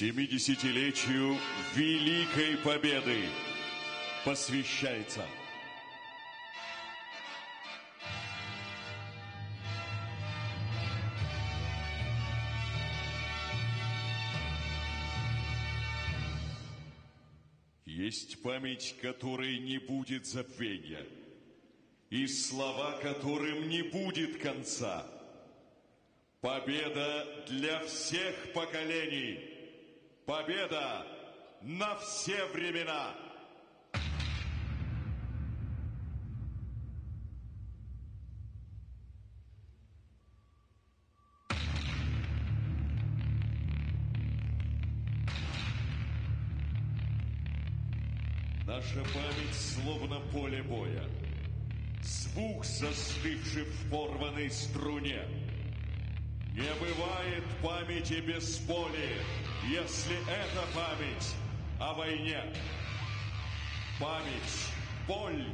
70-летию Великой Победы посвящается Есть память, которой не будет забвения, и слова, которым не будет конца. Победа для всех поколений – Победа на все времена! Наша память словно поле боя. Звук, застывший в порванной струне. Не бывает памяти без боли если это память о войне. Память, боль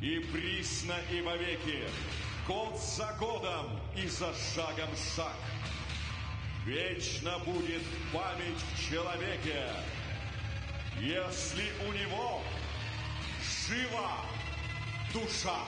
и присно и вовеки, год за годом и за шагом шаг. Вечно будет память в человеке, если у него жива душа.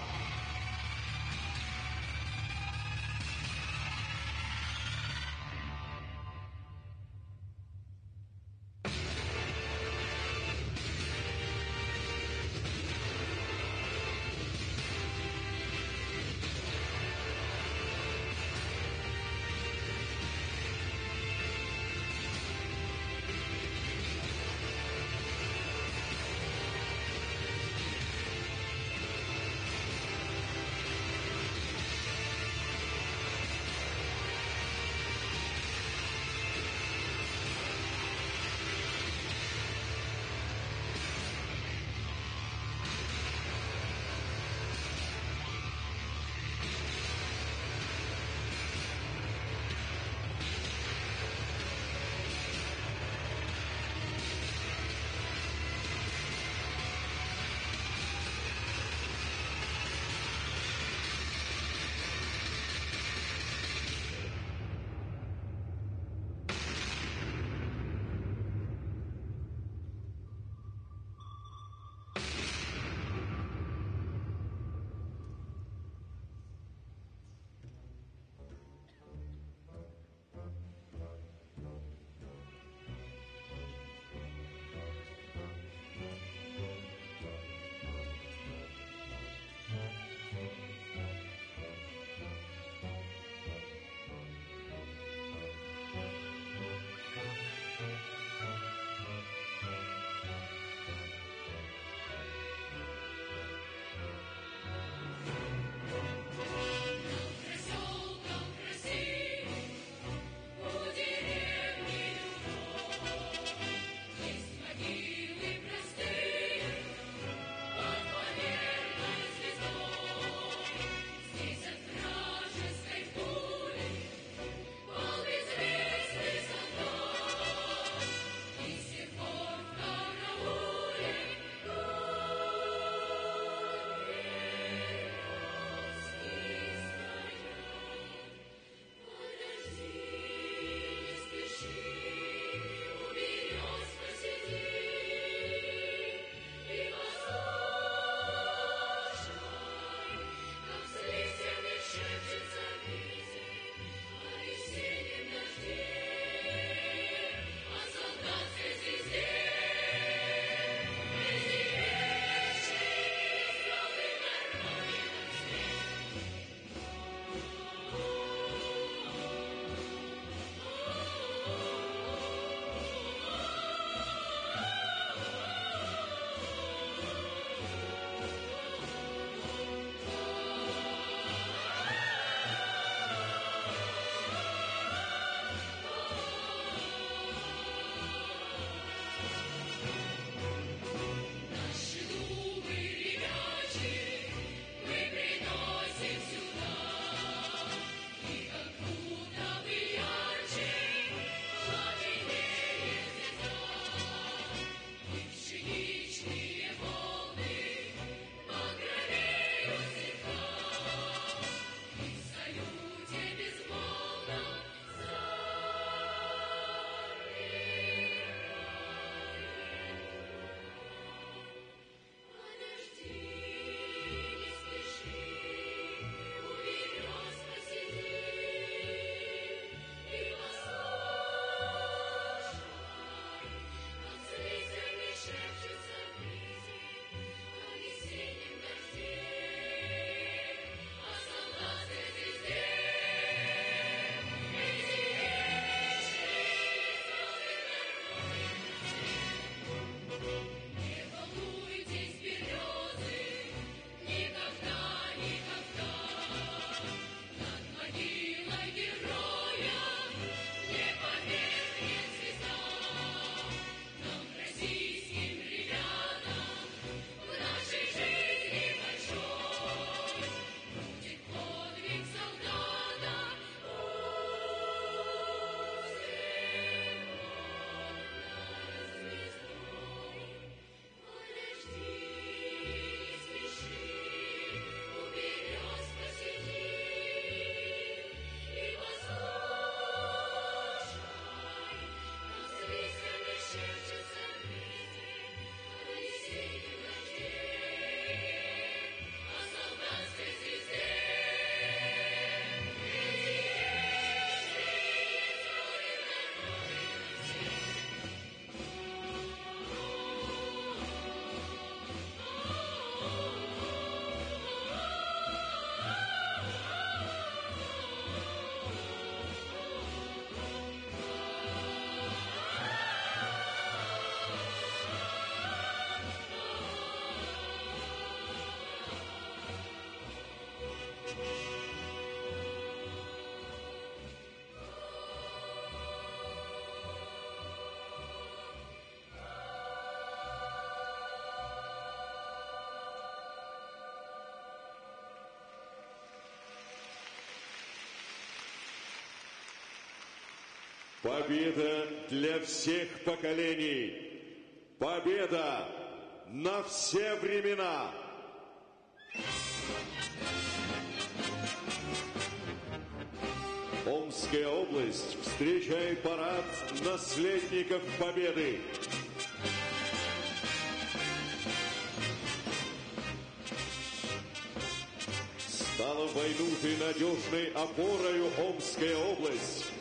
Победа для всех поколений. Победа на все времена. Омская область встречает парад наследников Победы. Стала войну ты надежной опорою Омская область.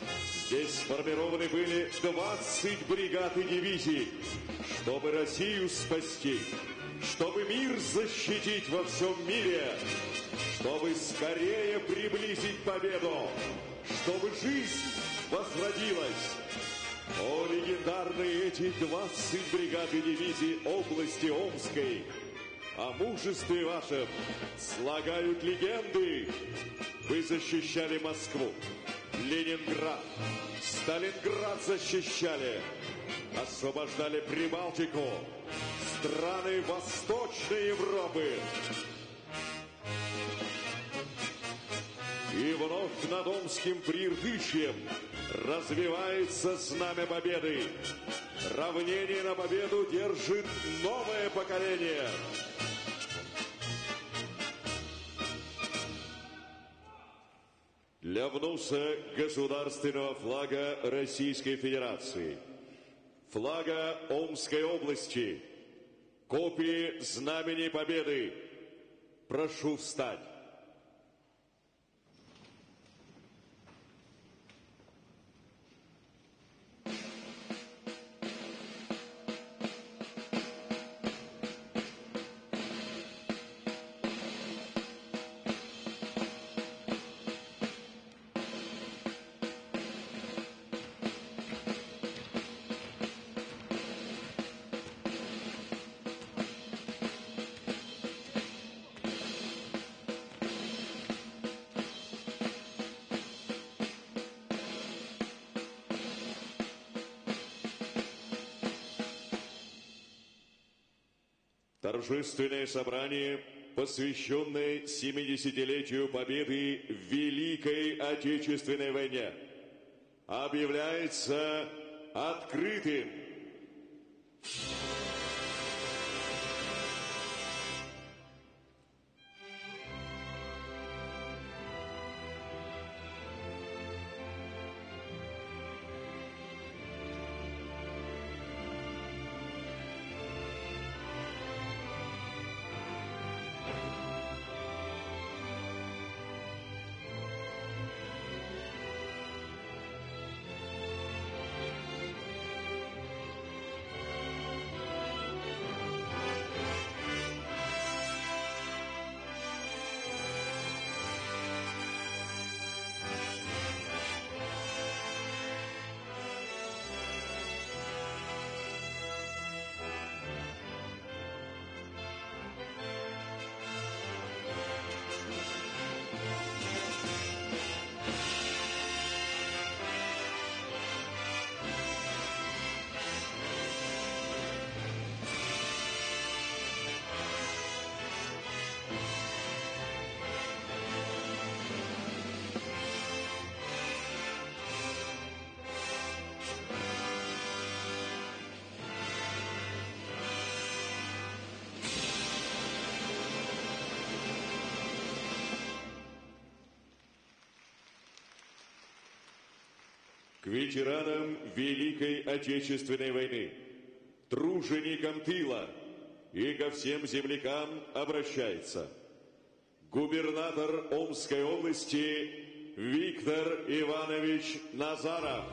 Здесь сформированы были 20 бригад и дивизий, чтобы Россию спасти, чтобы мир защитить во всем мире, чтобы скорее приблизить победу, чтобы жизнь возродилась. О, легендарные эти 20 бригад и дивизий области Омской! О мужестве вашем слагают легенды. Вы защищали Москву, Ленинград, Сталинград защищали, освобождали Прибалтику, страны Восточной Европы. И вновь над Омским прирдышьем развивается знамя победы. Равнение на победу держит новое поколение. Вноса государственного флага Российской Федерации, флага Омской области, копии Знамени Победы, прошу встать. Торжественное собрание, посвященное 70-летию победы в Великой Отечественной войне, объявляется открытым. К ветеранам Великой Отечественной войны, труженикам тыла и ко всем землякам обращается губернатор Омской области Виктор Иванович Назаров.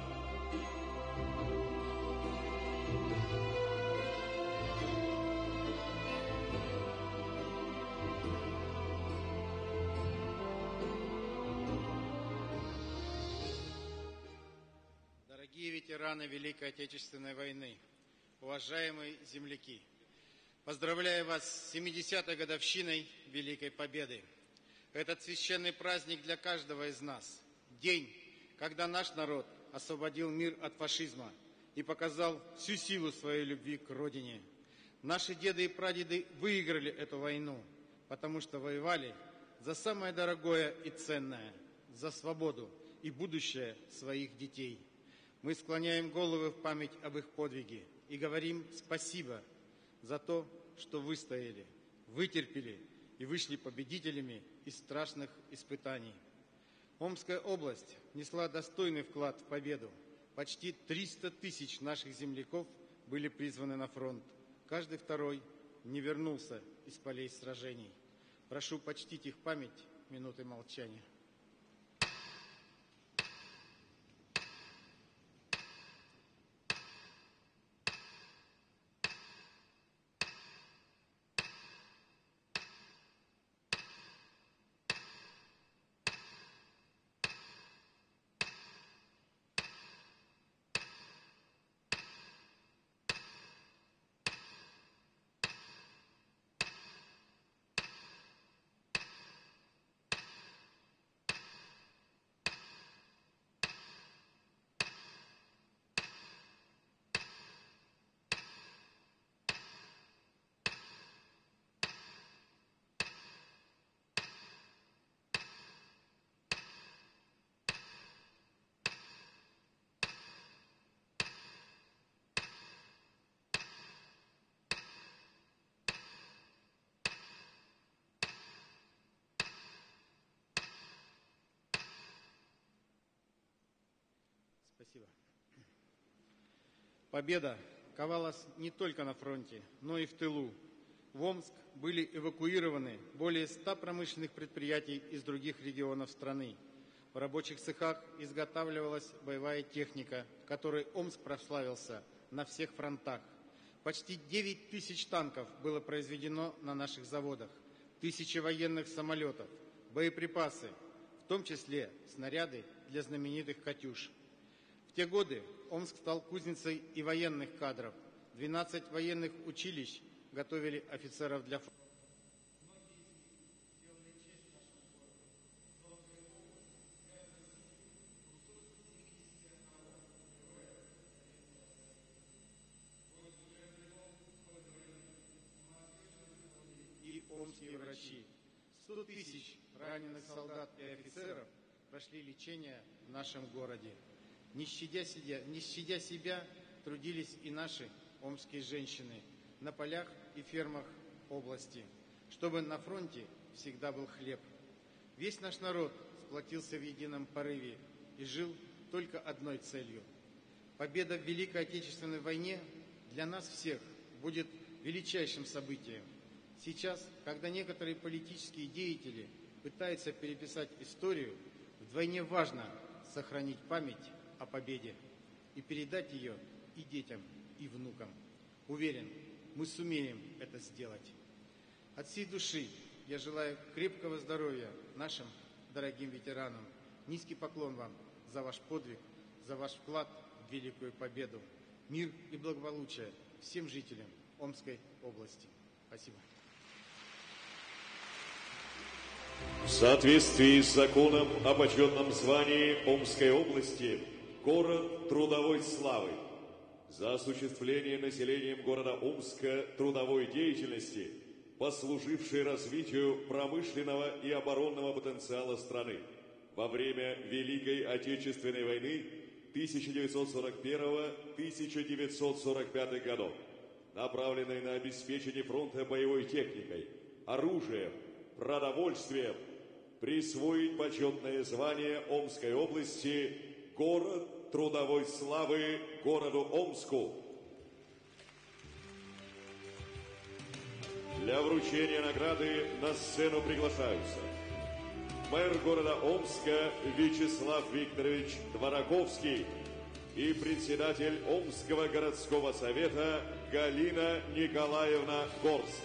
Великой Отечественной войны, уважаемые земляки, поздравляю вас с 70-й годовщиной Великой Победы. Этот священный праздник для каждого из нас. День, когда наш народ освободил мир от фашизма и показал всю силу своей любви к Родине. Наши деды и прадеды выиграли эту войну, потому что воевали за самое дорогое и ценное, за свободу и будущее своих детей – Мы склоняем головы в память об их подвиге и говорим спасибо за то, что выстояли, вытерпели и вышли победителями из страшных испытаний. Омская область несла достойный вклад в победу. Почти 300 тысяч наших земляков были призваны на фронт. Каждый второй не вернулся из полей сражений. Прошу почтить их память минутой молчания. Спасибо. Победа ковалась не только на фронте, но и в тылу. В Омск были эвакуированы более 100 промышленных предприятий из других регионов страны. В рабочих цехах изготавливалась боевая техника, которой Омск прославился на всех фронтах. Почти 9 тысяч танков было произведено на наших заводах, тысячи военных самолетов, боеприпасы, в том числе снаряды для знаменитых «Катюш». Те годы Омск стал кузницей и военных кадров. 12 военных училищ готовили офицеров для фронта. омские врачи. 100 тысяч раненых солдат и офицеров прошли лечение в нашем городе. Не щадя, себя, не щадя себя, трудились и наши омские женщины на полях и фермах области, чтобы на фронте всегда был хлеб. Весь наш народ сплотился в едином порыве и жил только одной целью. Победа в Великой Отечественной войне для нас всех будет величайшим событием. Сейчас, когда некоторые политические деятели пытаются переписать историю, вдвойне важно сохранить память о победе и передать ее и детям, и внукам. Уверен, мы сумеем это сделать. От всей души я желаю крепкого здоровья нашим дорогим ветеранам. Низкий поклон вам за ваш подвиг, за ваш вклад в великую победу. Мир и благополучие всем жителям Омской области. Спасибо. В соответствии с законом о почетном звании Омской области город трудовой славы. За осуществление населением города Омска трудовой деятельности, послужившей развитию промышленного и оборонного потенциала страны. Во время Великой Отечественной войны 1941-1945 годов, направленной на обеспечение фронта боевой техникой, оружием, продовольствием, присвоить почетное звание Омской области город трудовой славы городу Омску. Для вручения награды на сцену приглашаются мэр города Омска Вячеслав Викторович Двораковский и председатель Омского городского совета Галина Николаевна Горст.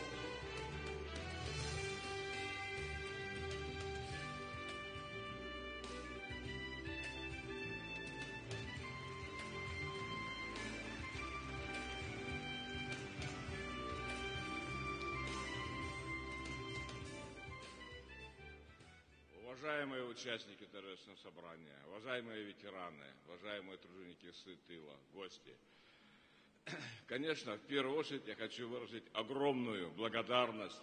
Участники торжественного собрания, уважаемые ветераны, уважаемые труженики тыла, гости. Конечно, в первую очередь я хочу выразить огромную благодарность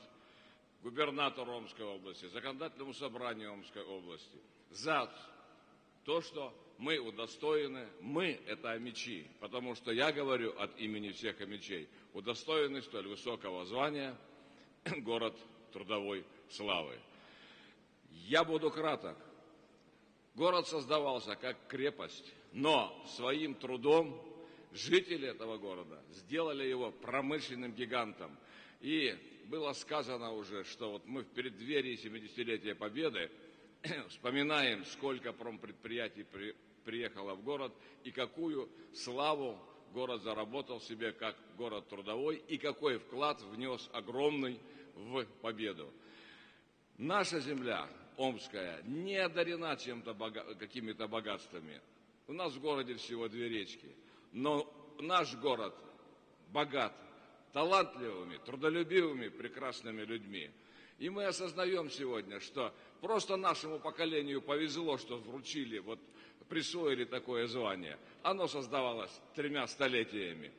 губернатору Омской области, законодательному собранию Омской области за то, что мы удостоены, мы – это амичи, потому что я говорю от имени всех амичей, удостоены столь высокого звания город трудовой славы. Я буду краток. Город создавался как крепость, но своим трудом жители этого города сделали его промышленным гигантом. И было сказано уже, что вот мы в преддверии 70-летия Победы вспоминаем, сколько промпредприятий при, приехало в город и какую славу город заработал себе как город трудовой и какой вклад внес огромный в победу. Наша земля, Омская, не одарена чем-то бога... какими-то богатствами. У нас в городе всего две речки. Но наш город богат талантливыми, трудолюбивыми, прекрасными людьми. И мы осознаем сегодня, что просто нашему поколению повезло, что вручили, вот присвоили такое звание. Оно создавалось тремя столетиями.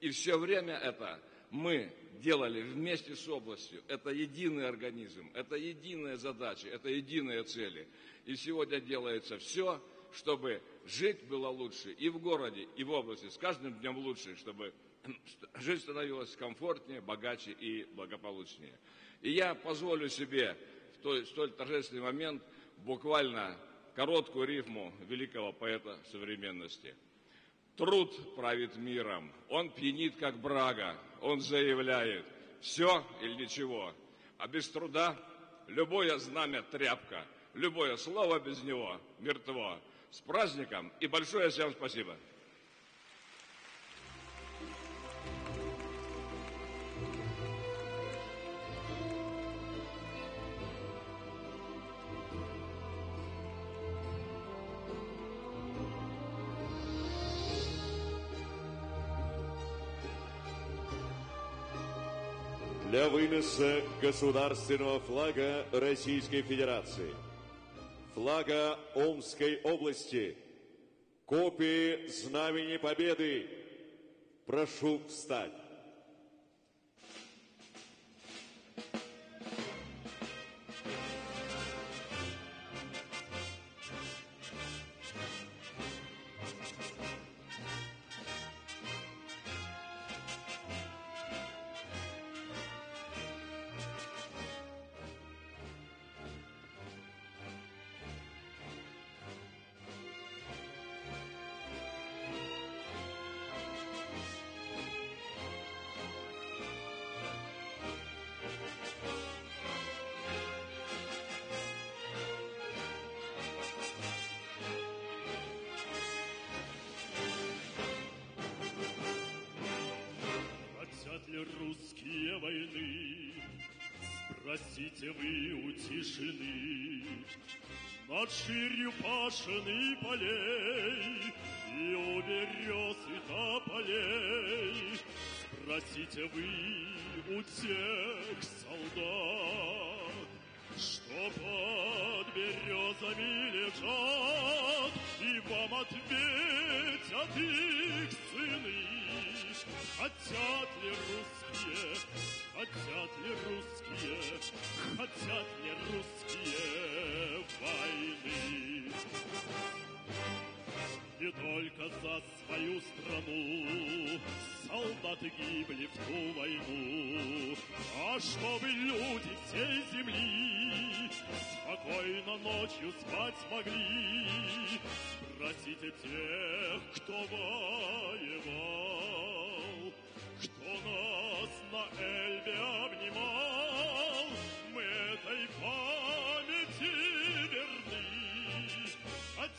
И все время это мы делали вместе с областью. Это единый организм, это единая задача, это единые цели. И сегодня делается все, чтобы жить было лучше и в городе, и в области, с каждым днем лучше, чтобы жизнь становилась комфортнее, богаче и благополучнее. И я позволю себе в той, столь торжественный момент буквально короткую рифму великого поэта современности. Труд правит миром, он пьянит, как брага, он заявляет «все или ничего», а без труда любое знамя тряпка, любое слово без него мертво. С праздником и большое всем спасибо! Для выноса государственного флага Российской Федерации, флага Омской области, копии Знамени Победы. Прошу встать. Спросите вы у тишины. Над ширью пашины полей И у берез и тополей. Спросите вы у тех солдат Что под березами лежат И вам ответят их сыны. Хотят ли русские Хотят ли русские, хотят ли русские войны? Не только за свою страну солдаты гибли в ту войну, а чтобы люди всей земли спокойно ночью спать смогли. Спросите тех, кто воевал кто нас на Эльбе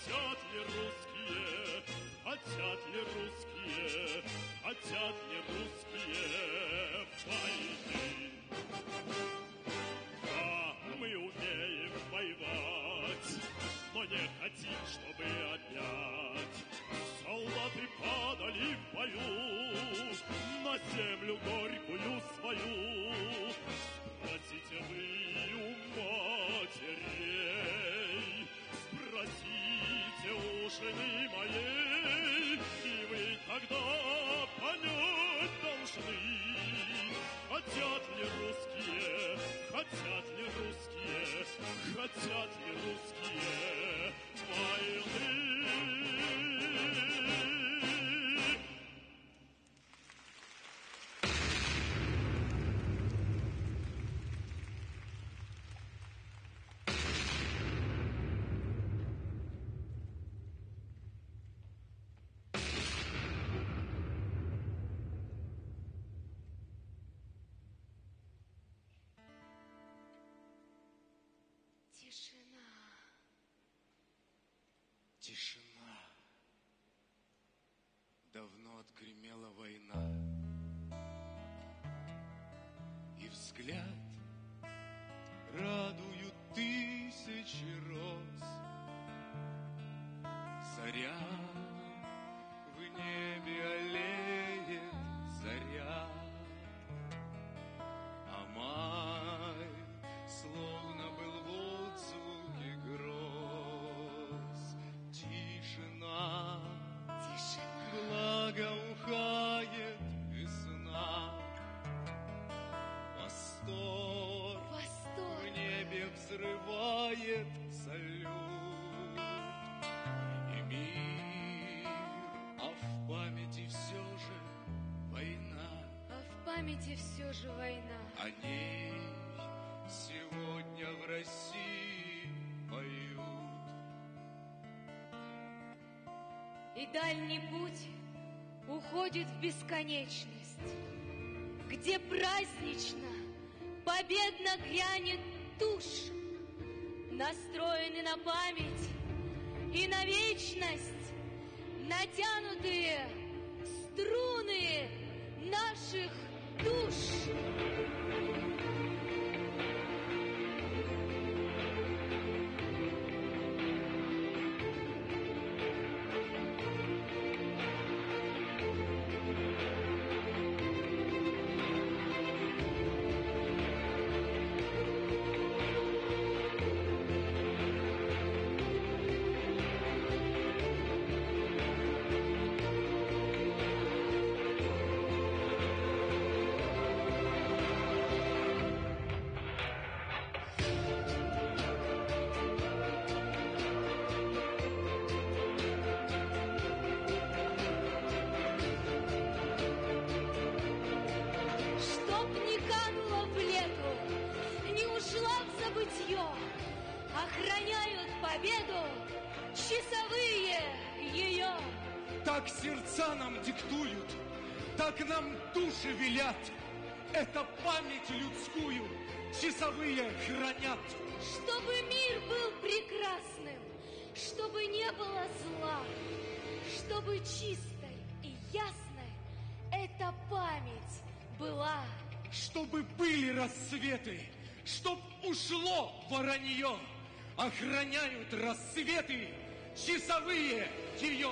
Хотят ли русские, хотят ли русские, хотят ли русские войны? Да, мы умеем воевать, но не хотим, чтобы опять солдаты падали в бою на землю горькую жены моей, и вы тогда понять должны, хотят ли русские, хотят ли русские, хотят ли русские войны. Давно отгремела война. Взрывает салют и мир, а в памяти все же война, А в памяти все же война. о ней сегодня в России поют. И дальний путь уходит в бесконечность, где празднично, победно грянет тушь, настроены на память и на вечность натянутые струны наших душ. Так сердца нам диктуют, так нам души велят. Это память людскую часовые хранят. Чтобы мир был прекрасным, чтобы не было зла, чтобы чистой и ясной эта память была. Чтобы были рассветы, чтоб ушло воронье, охраняют рассветы часовые ее.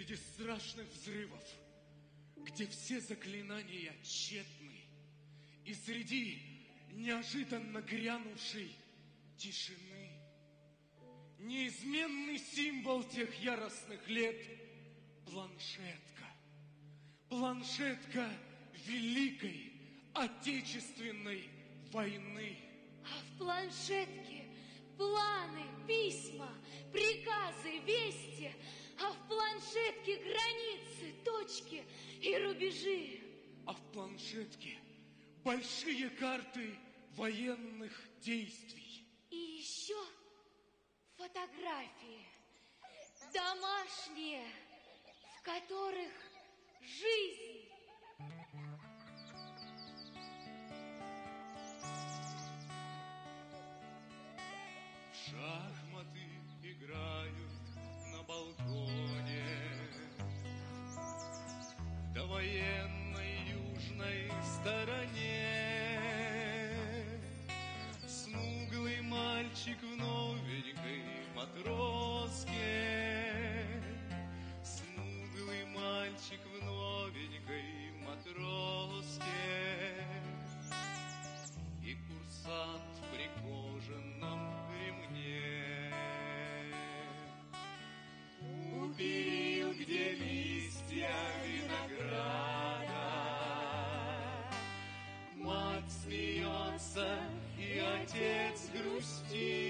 Среди страшных взрывов, где все заклинания тщетны, и среди неожиданно грянувшей тишины, неизменный символ тех яростных лет – планшетка. Планшетка Великой Отечественной войны. А в планшетке планы, письма, приказы, вести, а в планшетке границы, точки и рубежи. а в планшетке большие карты военных действий. И еще фотографии домашние, в которых жизнь. В шахматы играют на балконе В довоенной южной стороне. Смуглый мальчик в новенькой матроске. Смуглый мальчик в новенькой матроске. И курсант отец грустит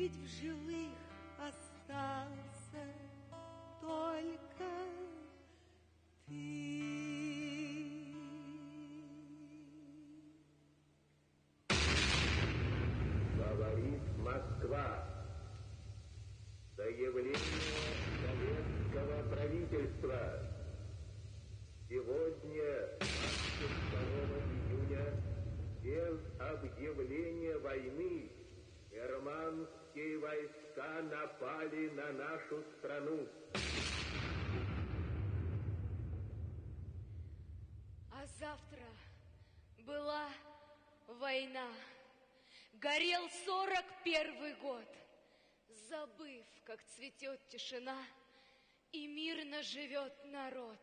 ведь в живых остался только ты. Говорит Москва. Заявление советского правительства. Сегодня, 22 июня, без объявления войны, германские войска напали на нашу страну. А завтра была война. Горел сорок первый год. Забыв, как цветет тишина, и мирно живет народ.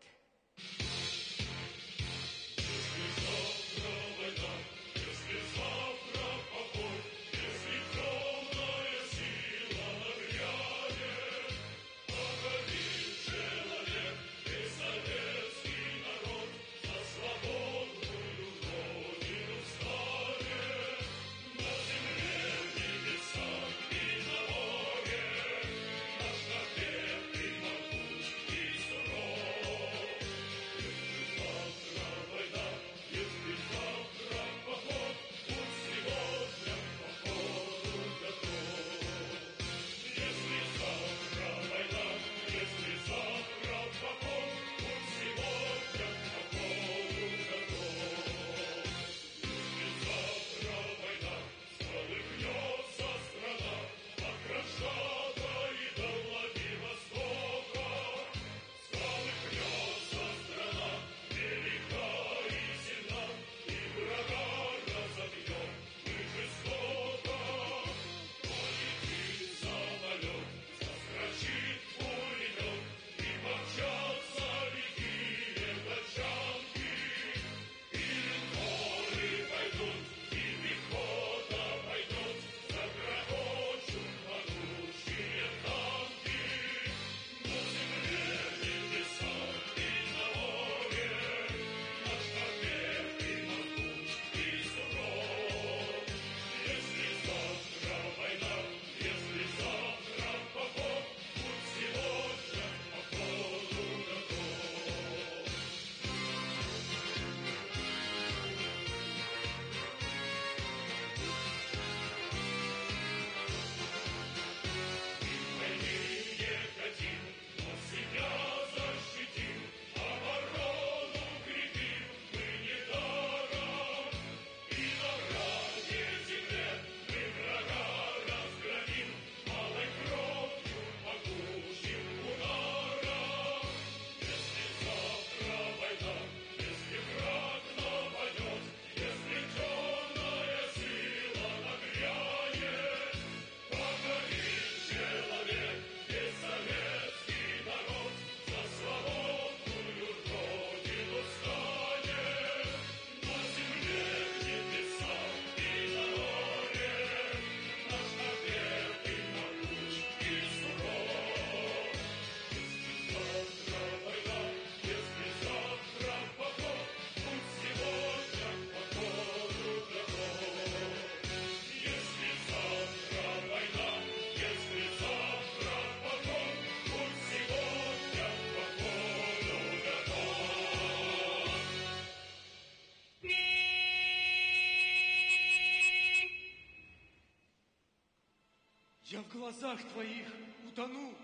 Глазах твоих утону.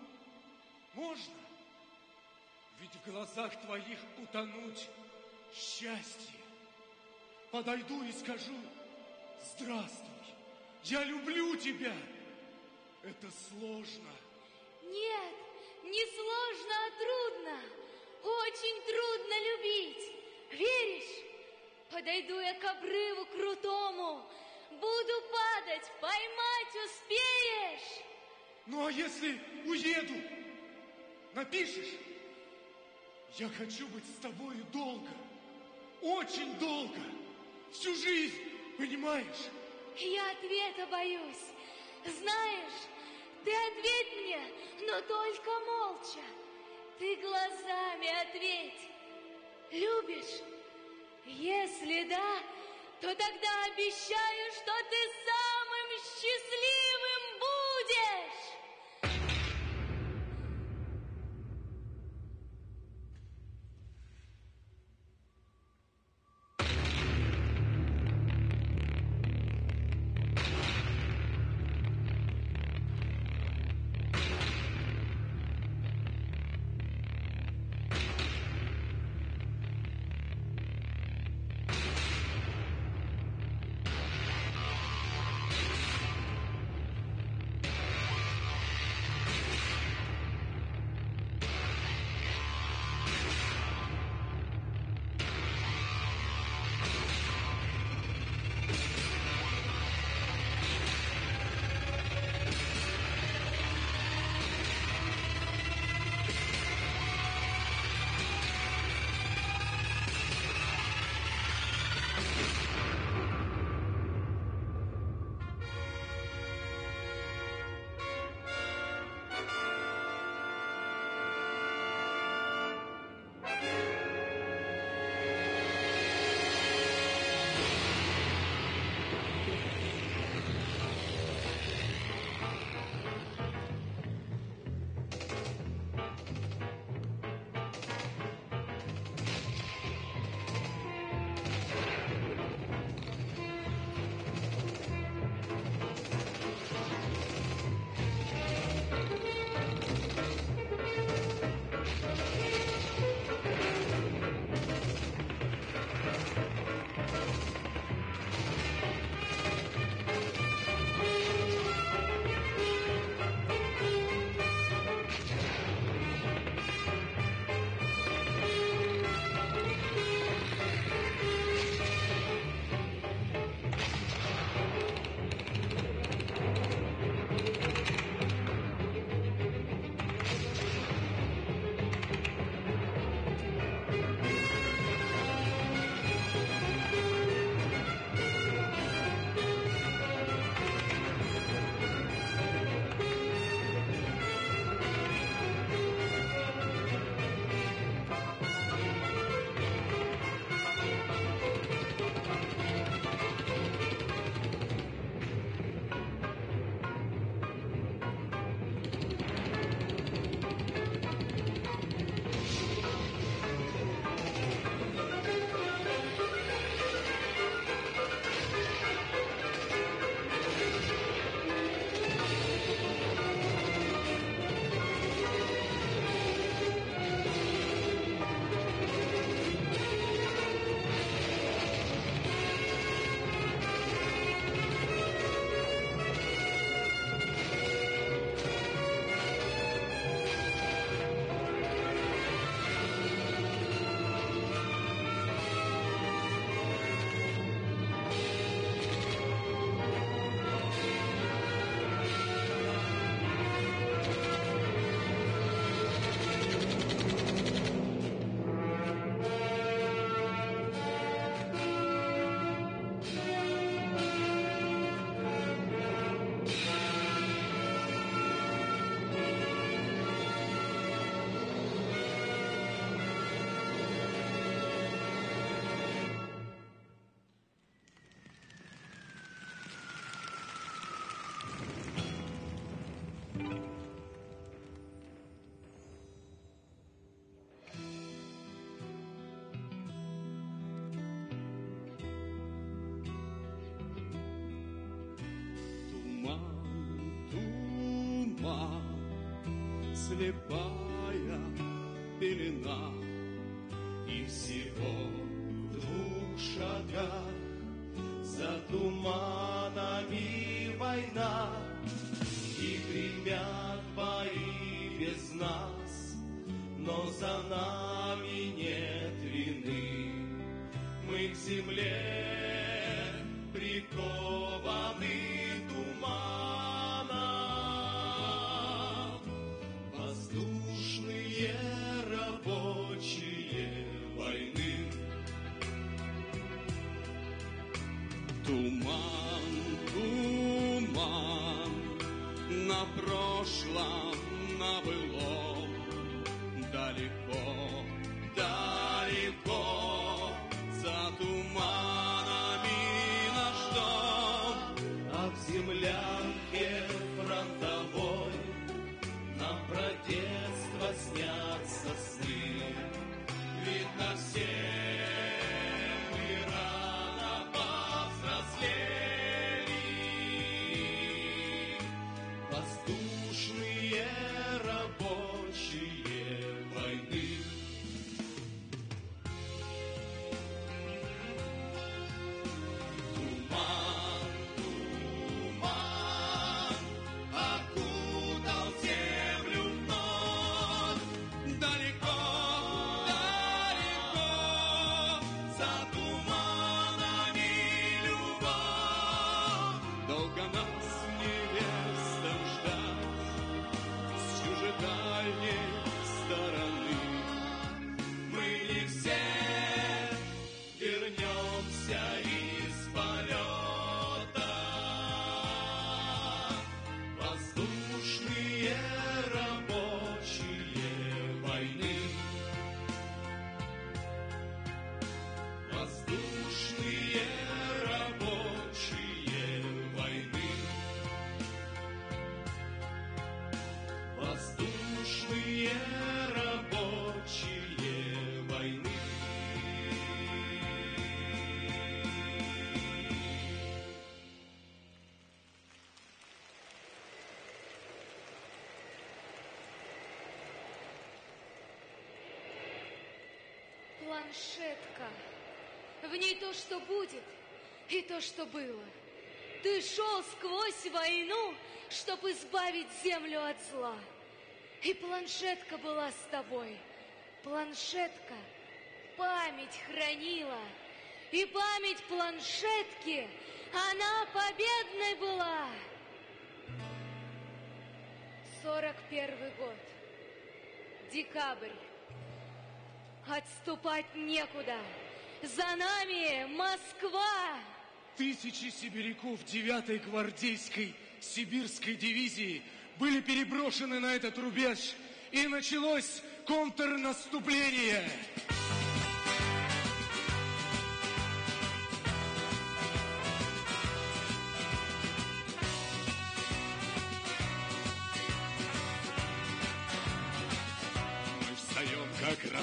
Можно? Ведь в глазах твоих утонуть счастье. Подойду и скажу, здравствуй, я люблю тебя. Это сложно. Ну а если уеду, напишешь? Я хочу быть с тобою долго, очень долго, всю жизнь, понимаешь? Я ответа боюсь. Знаешь, ты ответь мне, но только молча. Ты глазами ответь. Любишь? Если да, то тогда обещаю, что ты слепая пелена, И всего в двух шагах за туманами война, И гремят бои без нас, но за нами нет вины. Мы к земле Планшетка. В ней то, что будет, и то, что было. Ты шел сквозь войну, чтобы избавить землю от зла. И планшетка была с тобой. Планшетка память хранила. И память планшетки, она победной была. Сорок первый год. Декабрь. Отступать некуда. За нами Москва. Тысячи сибиряков 9-й гвардейской сибирской дивизии были переброшены на этот рубеж, и началось контрнаступление.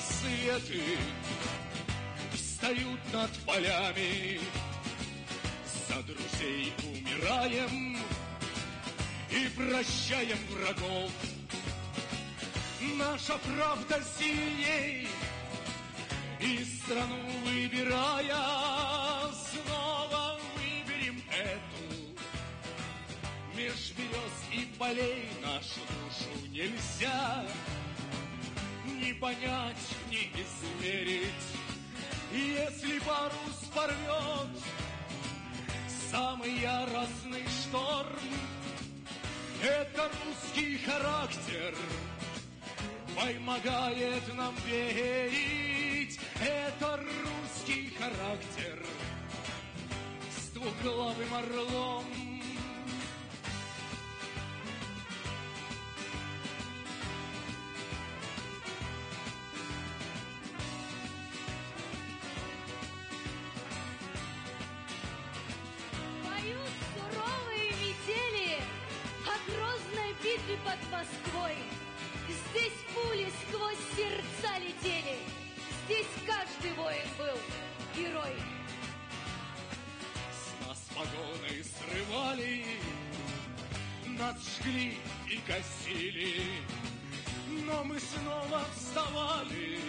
Рассветы, встают над полями, за друзей умираем и прощаем врагов. Наша правда сильней, и страну выбирая, снова выберем эту. Меж берез и полей нашу душу нельзя ни понять, ни измерить. Если парус порвет самый яростный шторм, это русский характер помогает нам верить. Это русский характер с двуглавым орлом. Жгли и косили. но мы снова вставали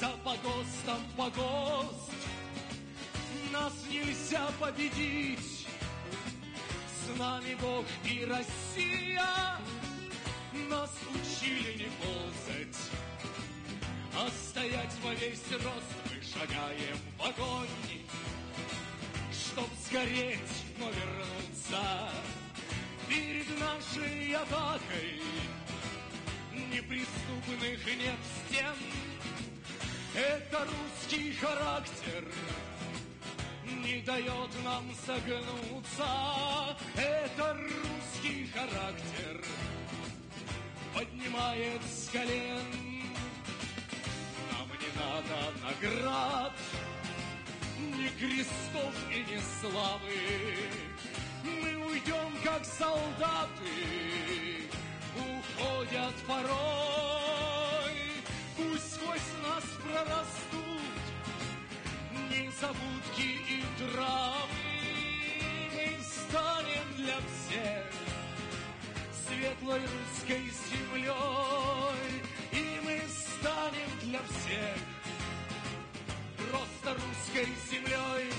за погостом погост. Нас нельзя победить, с нами Бог и Россия. Нас учили не ползать, а стоять во весь рост. Мы шагаем в огонь, чтоб сгореть, но вернуться перед нашей атакой. Неприступных нет стен, это русский характер не дает нам согнуться. Это русский характер поднимает с колен. Нам не надо наград, ни крестов и ни славы. Мы уйдем, как солдаты, уходят порой. Пусть сквозь нас прорастут незабудки и травы. Мы станем для всех светлой русской землей. И мы станем для всех просто русской землей.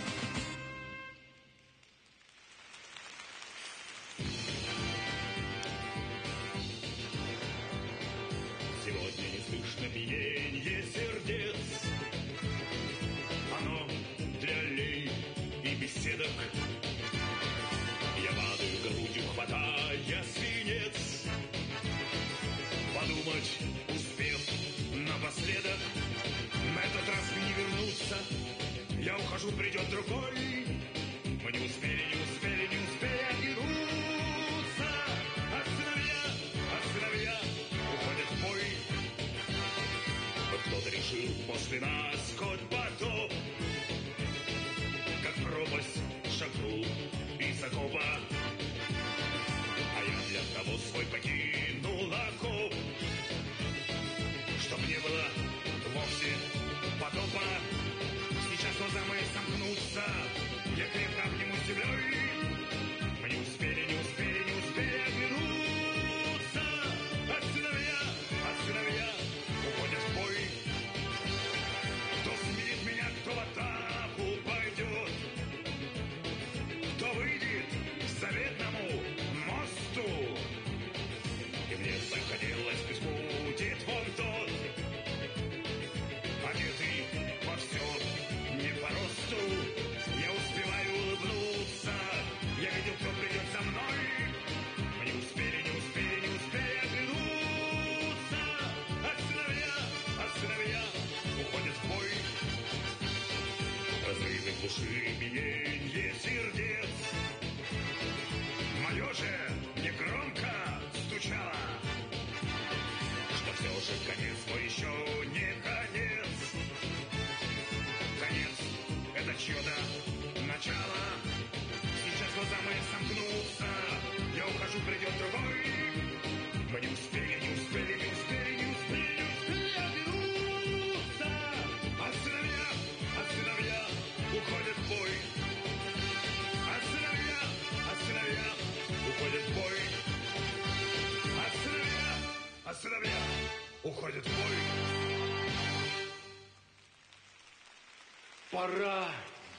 Пора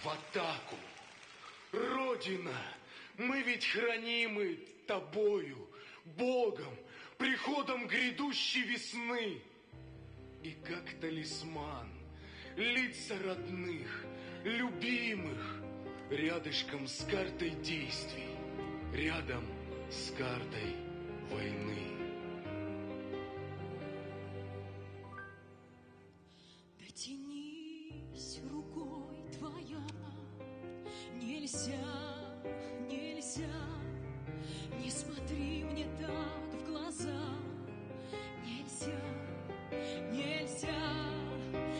в атаку. Родина, мы ведь хранимы тобою, Богом, приходом грядущей весны. И как талисман, лица родных, любимых, рядышком с картой действий, рядом с картой войны. Нельзя, нельзя, не смотри мне так в глаза, нельзя, нельзя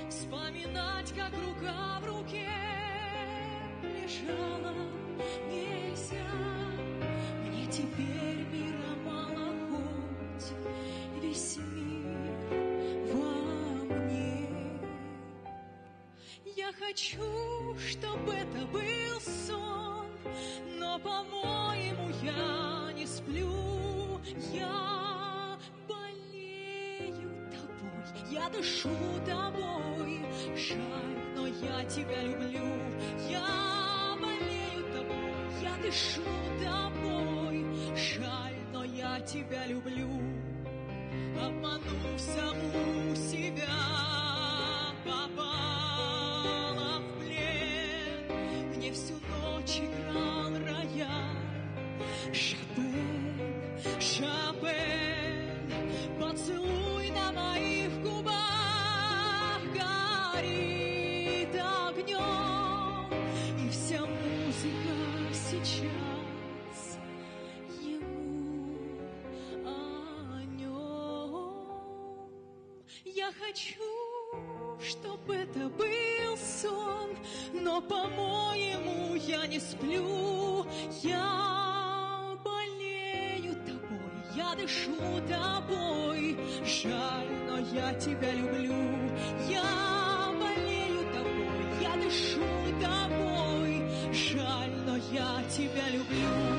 вспоминать, как рука в руке лежала, нельзя, мне теперь мира мало хоть весь мир Я хочу, чтобы это был сон, но, по-моему, я не сплю. Я болею, я дышу тобой. Жаль, но я тебя люблю, я болею тобой, я дышу тобой. Жаль, но я тебя люблю, обманув саму себя, попала ночь играл рояль, Шопен, Шопен, поцелуй на моих губах горит огнем, и вся музыка сейчас ему о. Я хочу, чтобы это был сон, но, по-моему, я не сплю. Я болею тобой, я дышу тобой. Жаль, но я тебя люблю. Я болею тобой, я дышу тобой. Жаль, но я тебя люблю.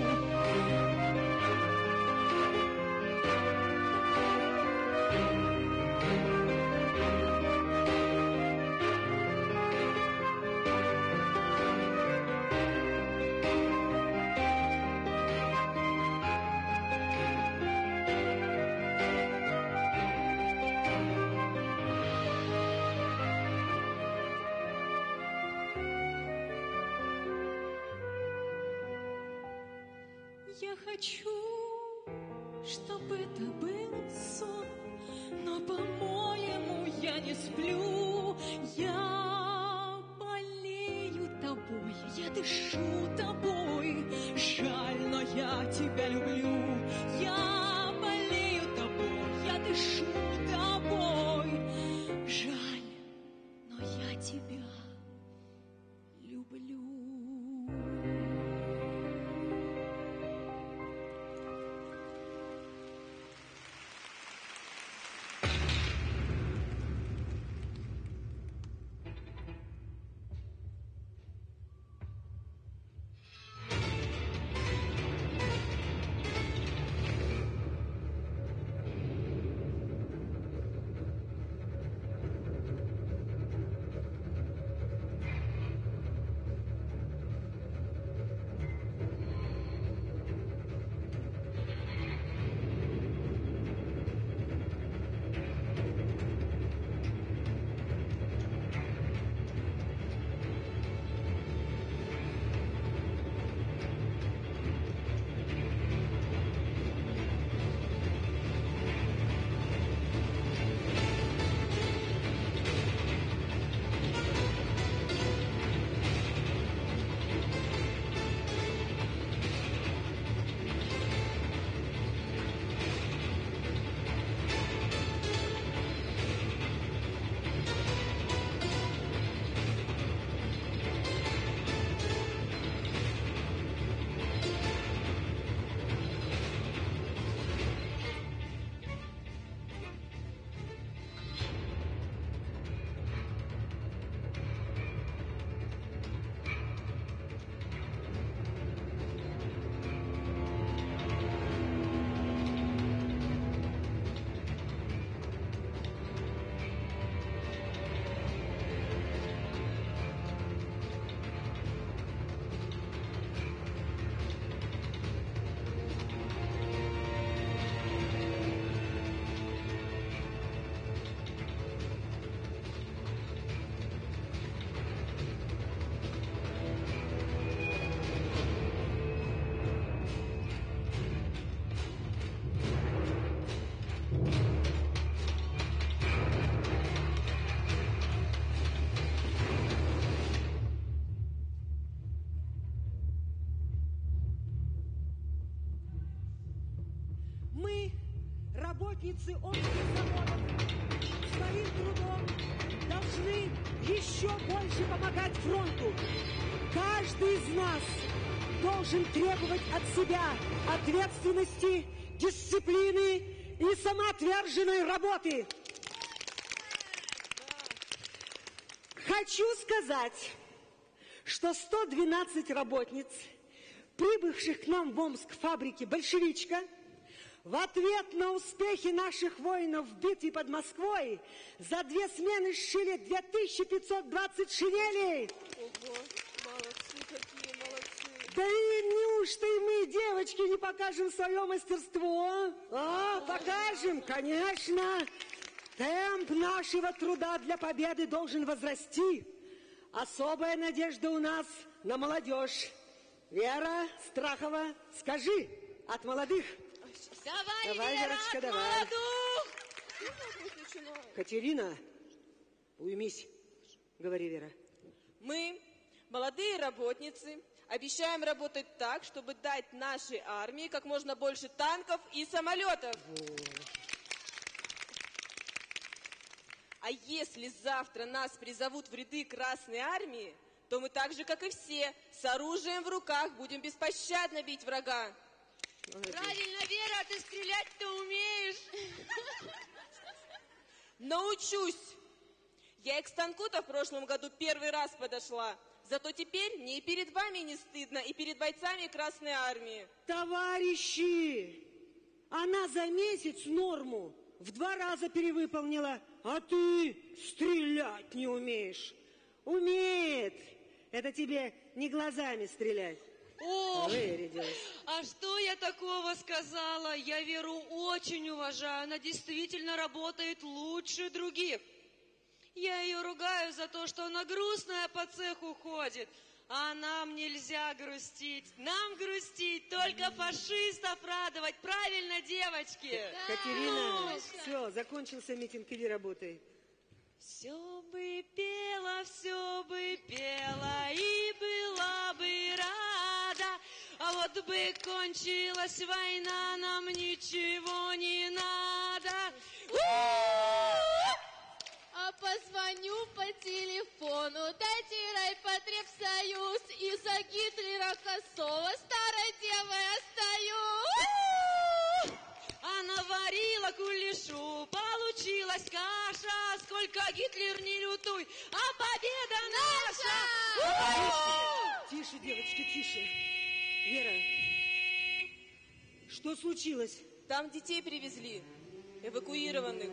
Хочу, чтобы это был сон, но, по-моему, я не сплю. Омских заводов, своим трудом должны еще больше помогать фронту. Каждый из нас должен требовать от себя ответственности, дисциплины и самоотверженной работы. Хочу сказать, что 112 работниц, прибывших к нам в Омск фабрики «Большевичка», В ответ на успехи наших воинов в битве под Москвой за две смены сшили 2520 шинелей. Ого, молодцы какие, молодцы. Да и неужто и мы, девочки, не покажем свое мастерство? А, покажем, конечно. Темп нашего труда для победы должен возрасти. Особая надежда у нас на молодежь. Вера Страхова, скажи от молодых. Давай, Давай, Верочка, давай. молодух. Катерина, уймись, говори, Вера. Мы, молодые работницы, обещаем работать так, чтобы дать нашей армии как можно больше танков и самолетов. А если завтра нас призовут в ряды Красной Армии, то мы так же, как и все, с оружием в руках будем беспощадно бить врага. Правильно, Вера, ты стрелять-то умеешь. Научусь. Я и к станку-то в прошлом году первый раз подошла. Зато теперь мне и перед вами не стыдно, и перед бойцами Красной Армии. Товарищи, она за месяц норму в два раза перевыполнила, а ты стрелять не умеешь. Умеет. Это тебе не глазами стрелять. О, Вырядилась. а что я такого сказала? Я Веру очень уважаю. Она действительно работает лучше других. Я ее ругаю за то, что она грустная по цеху ходит. А нам нельзя грустить. Нам грустить, только фашистов радовать. Правильно, девочки? Катерина, все, закончился митинг, иди работай. Все бы пела, все Бы кончилась война, нам ничего не надо. А позвоню по телефону, дайте райпотребсоюз, и за Гитлера косого старой девой остаюсь. А наварила кулешу, получилась каша, сколько Гитлер не лютуй, а победа наша! Тише, девочки, тише. Вера, что случилось? Там детей привезли, эвакуированных.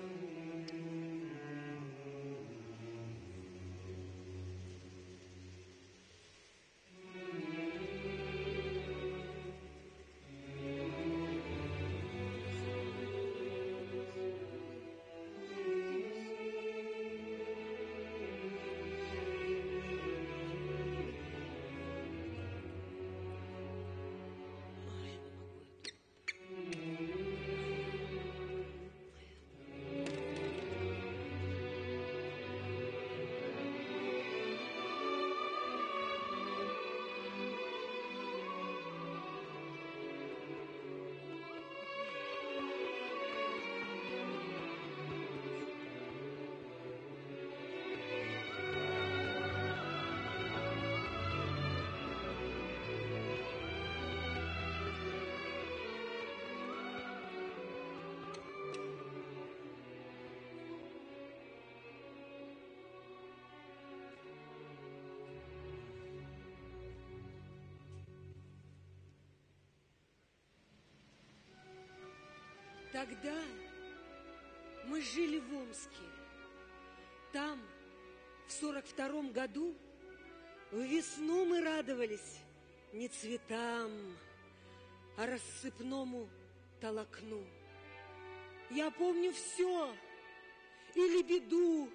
Тогда мы жили в Омске. Там, в сорок втором году, в весну мы радовались не цветам, а рассыпному толокну. Я помню все, и лебеду,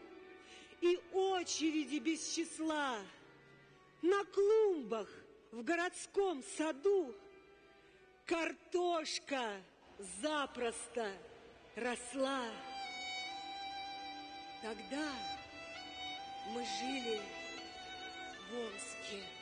и очереди без числа. На клумбах в городском саду картошка запросто росла. Тогда мы жили в Омске.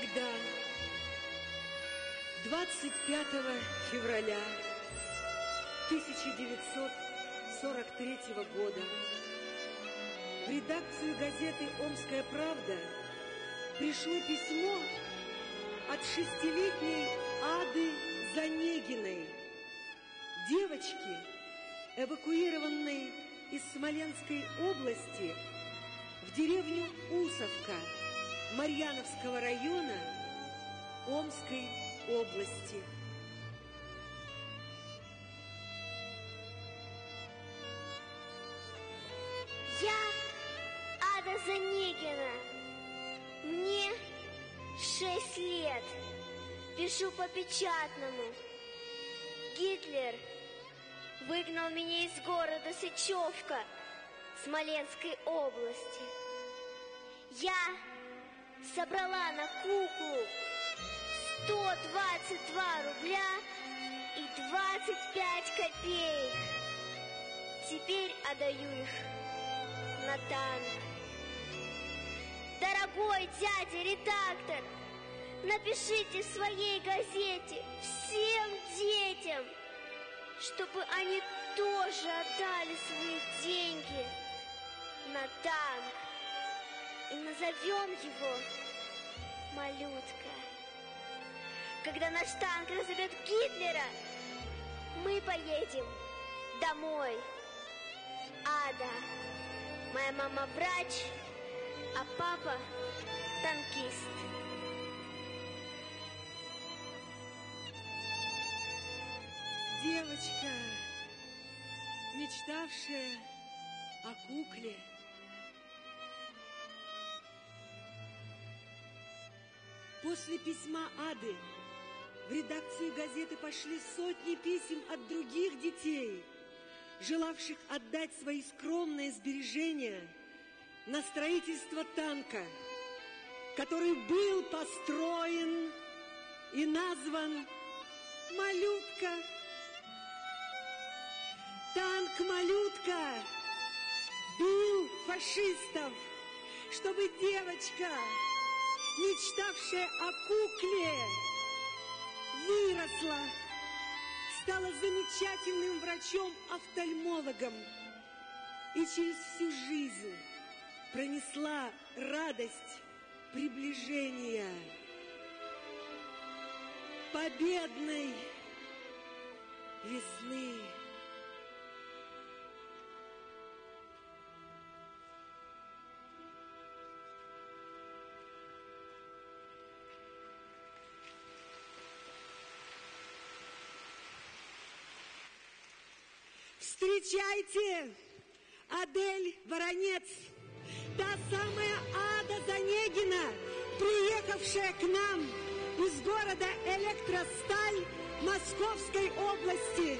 Тогда, 25 февраля 1943 года в редакцию газеты «Омская правда» пришло письмо от шестилетней Ады Занегиной, девочки, эвакуированной из Смоленской области в деревню Усовка Марьяновского района Омской области. Я Ада Занегина. Мне шесть лет. Пишу по печатному. Гитлер выгнал меня из города Сычевка Смоленской области. Я собрала на куклу 122 рубля и 25 копеек. Теперь отдаю их на танк. Дорогой дядя редактор, напишите в своей газете всем детям, чтобы они тоже отдали свои деньги на танк. И назовем его Малютка. Когда наш танк разобьет Гитлера, мы поедем домой. Ада. Моя мама врач, а папа танкист. Девочка, мечтавшая о кукле. После письма Ады в редакцию газеты пошли сотни писем от других детей, желавших отдать свои скромные сбережения на строительство танка, который был построен и назван «Малютка». Танк «Малютка» бил фашистов, чтобы девочка, мечтавшая о кукле, выросла, стала замечательным врачом-офтальмологом и через всю жизнь пронесла радость приближения победной весны. Встречайте, Адель Воронец, та самая Ада Занегина, приехавшая к нам из города Электросталь Московской области.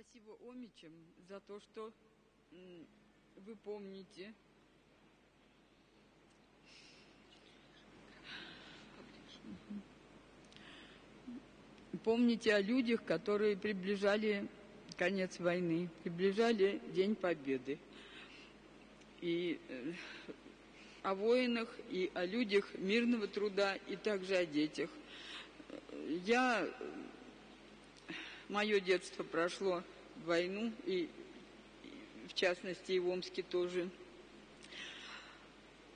Спасибо Омичам за то, что вы помните Помните о людях, которые приближали конец войны, приближали День Победы. И э, о воинах, и о людях мирного труда, и также о детях. Я, мое детство прошло войну, и в частности и в Омске тоже.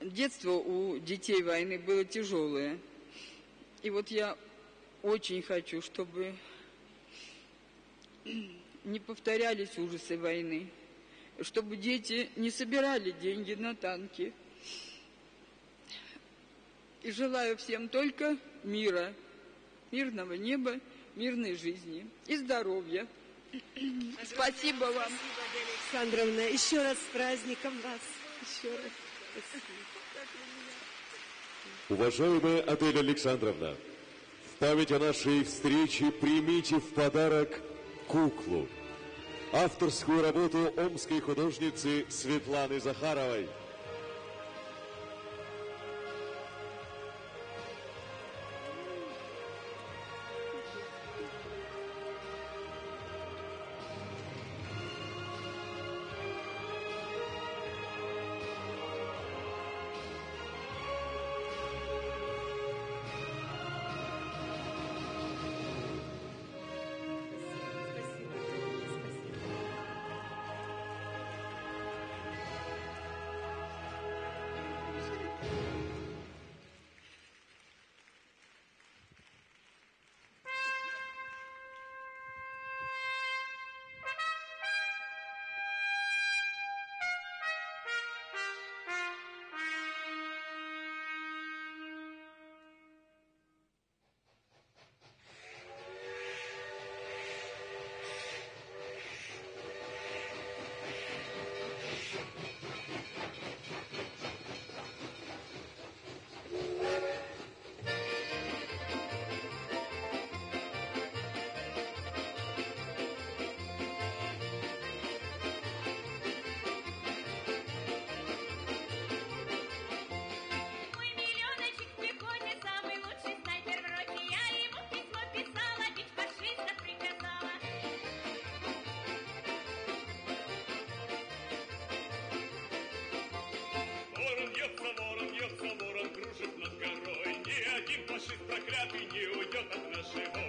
Детство у детей войны было тяжелое. И вот я очень хочу, чтобы не повторялись ужасы войны, чтобы дети не собирали деньги на танки. И желаю всем только мира, мирного неба, мирной жизни и здоровья. Спасибо вам. Александровна, еще раз с праздником вас. Еще раз. Уважаемая Адель Александровна, в память о нашей встрече примите в подарок куклу. Авторскую работу омской художницы Светланы Захаровой. Shiva.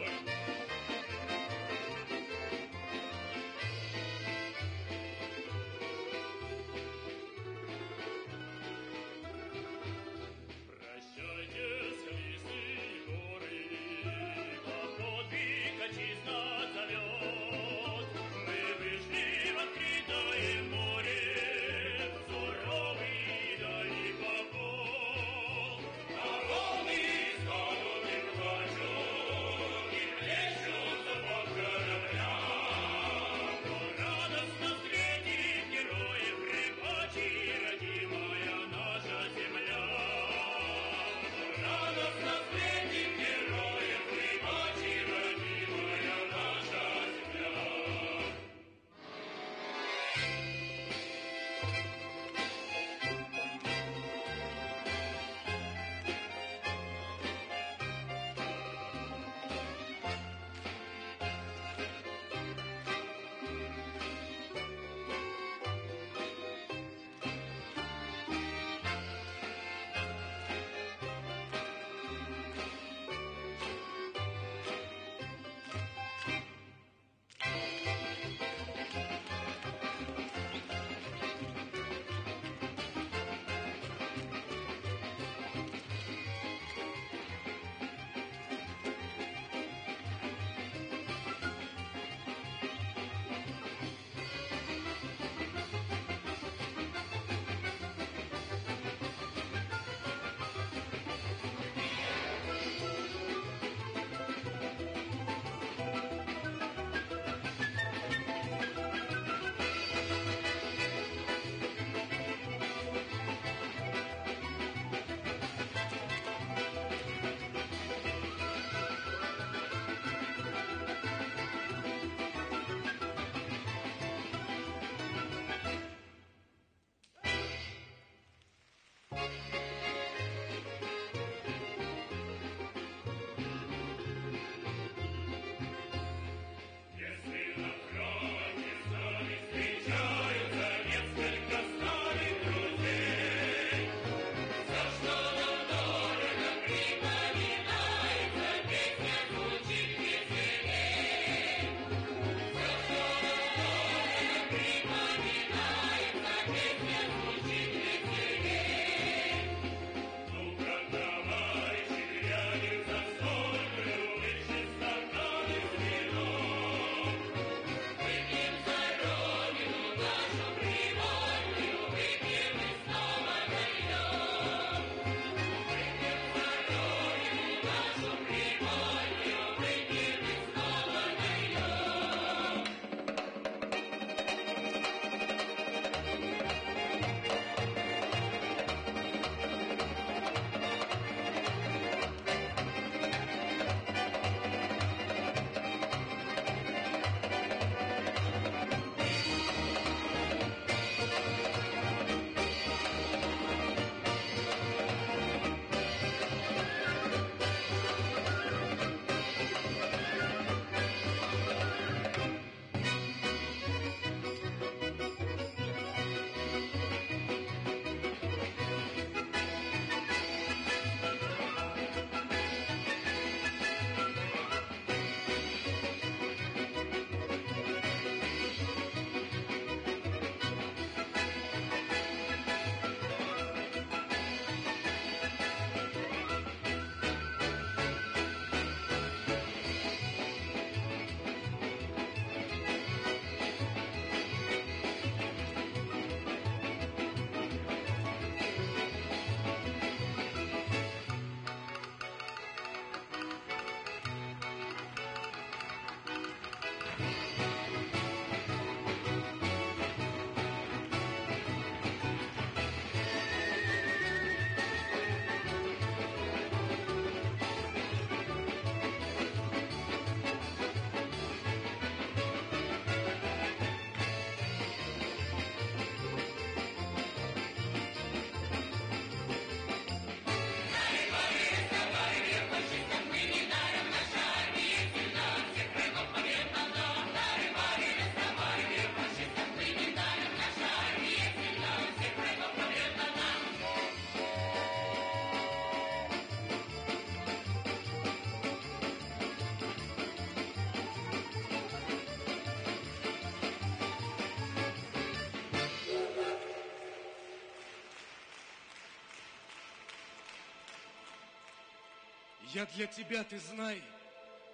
Я для тебя, ты знай,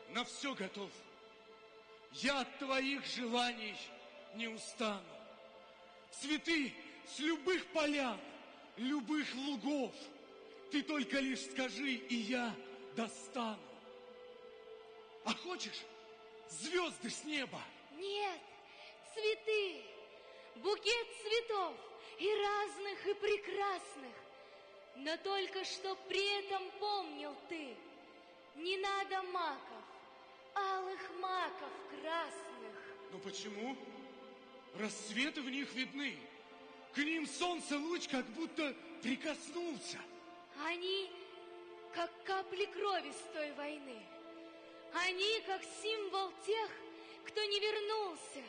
на все готов. Я от твоих желаний не устану. Цветы с любых полян, любых лугов. Ты только лишь скажи, и я достану. А хочешь звезды с неба? Нет, цветы, букет цветов и разных, и прекрасных. Но только что при этом помнил ты, не надо маков, алых маков красных. Но почему? Рассветы в них видны. К ним солнце луч как будто прикоснулся. Они как капли крови с той войны. Они как символ тех, кто не вернулся.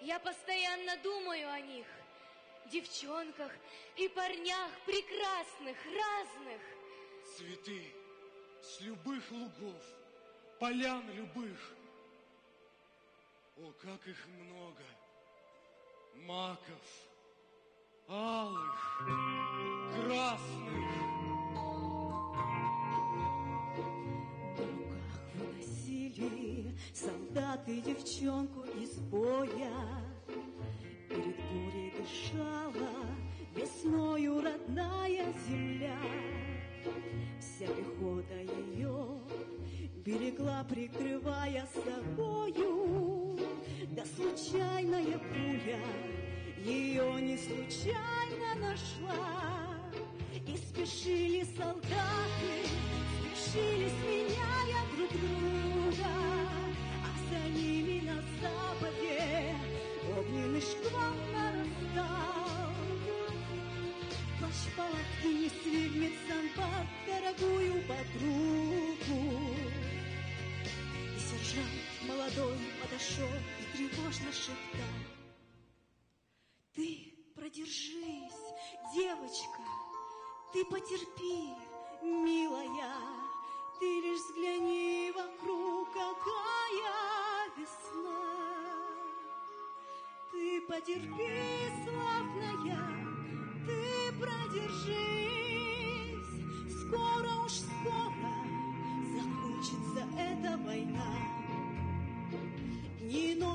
Я постоянно думаю о них, девчонках и парнях прекрасных, разных. Цветы с любых лугов, полян любых. О, как их много! Маков, алых, красных. Выносили солдаты девчонку из боя. Перед бурей дышала весною родная земля. Вся пехота ее берегла, прикрывая собою. Да случайная пуля ее не случайно нашла. И спешили солдаты, спешили, сменяя друг друга. А за ними на западе огненный шквал нарастал. Плащ палатки несли в медсанбат дорогую подругу. И сержант молодой подошел и тревожно шептал.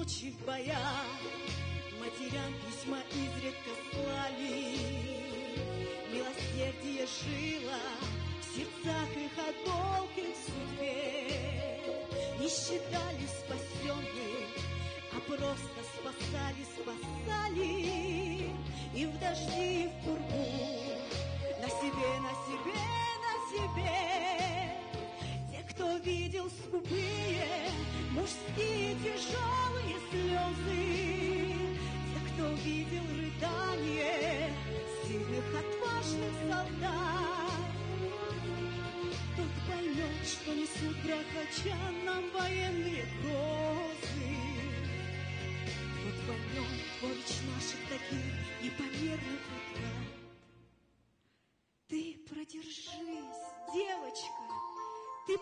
Ночи в боях матерям письма изредка слали. Милосердие жило в сердцах их от долгих судьбе. Не считали спасенных, а просто спасали, спасали. И в дожди,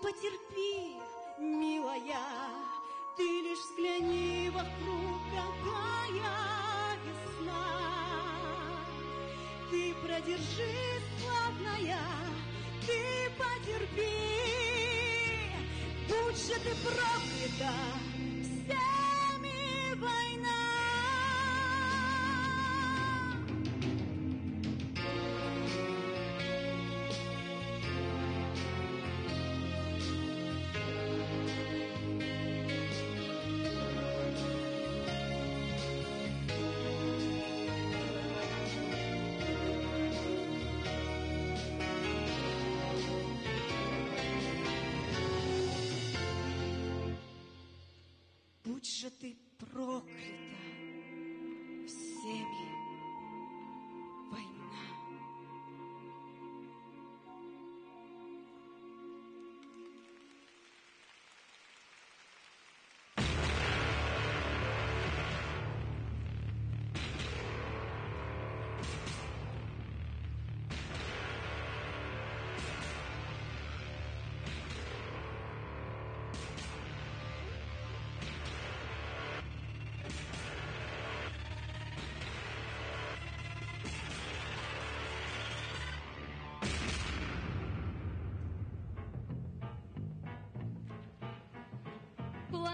потерпи, милая, ты лишь взгляни вокруг, какая весна. Ты продержись, славная, ты потерпи, будь же ты проклята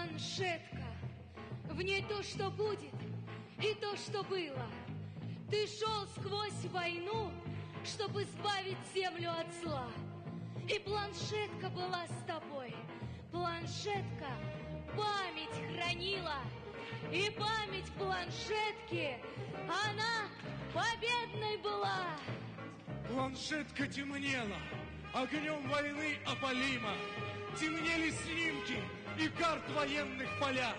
планшетка. В ней то, что будет, и то, что было. Ты шел сквозь войну, чтобы избавить землю от зла. И планшетка была с тобой. Планшетка память хранила. И память планшетки, она победной была. Планшетка темнела, огнем войны опалима. Темнели снимки и карт военных поля.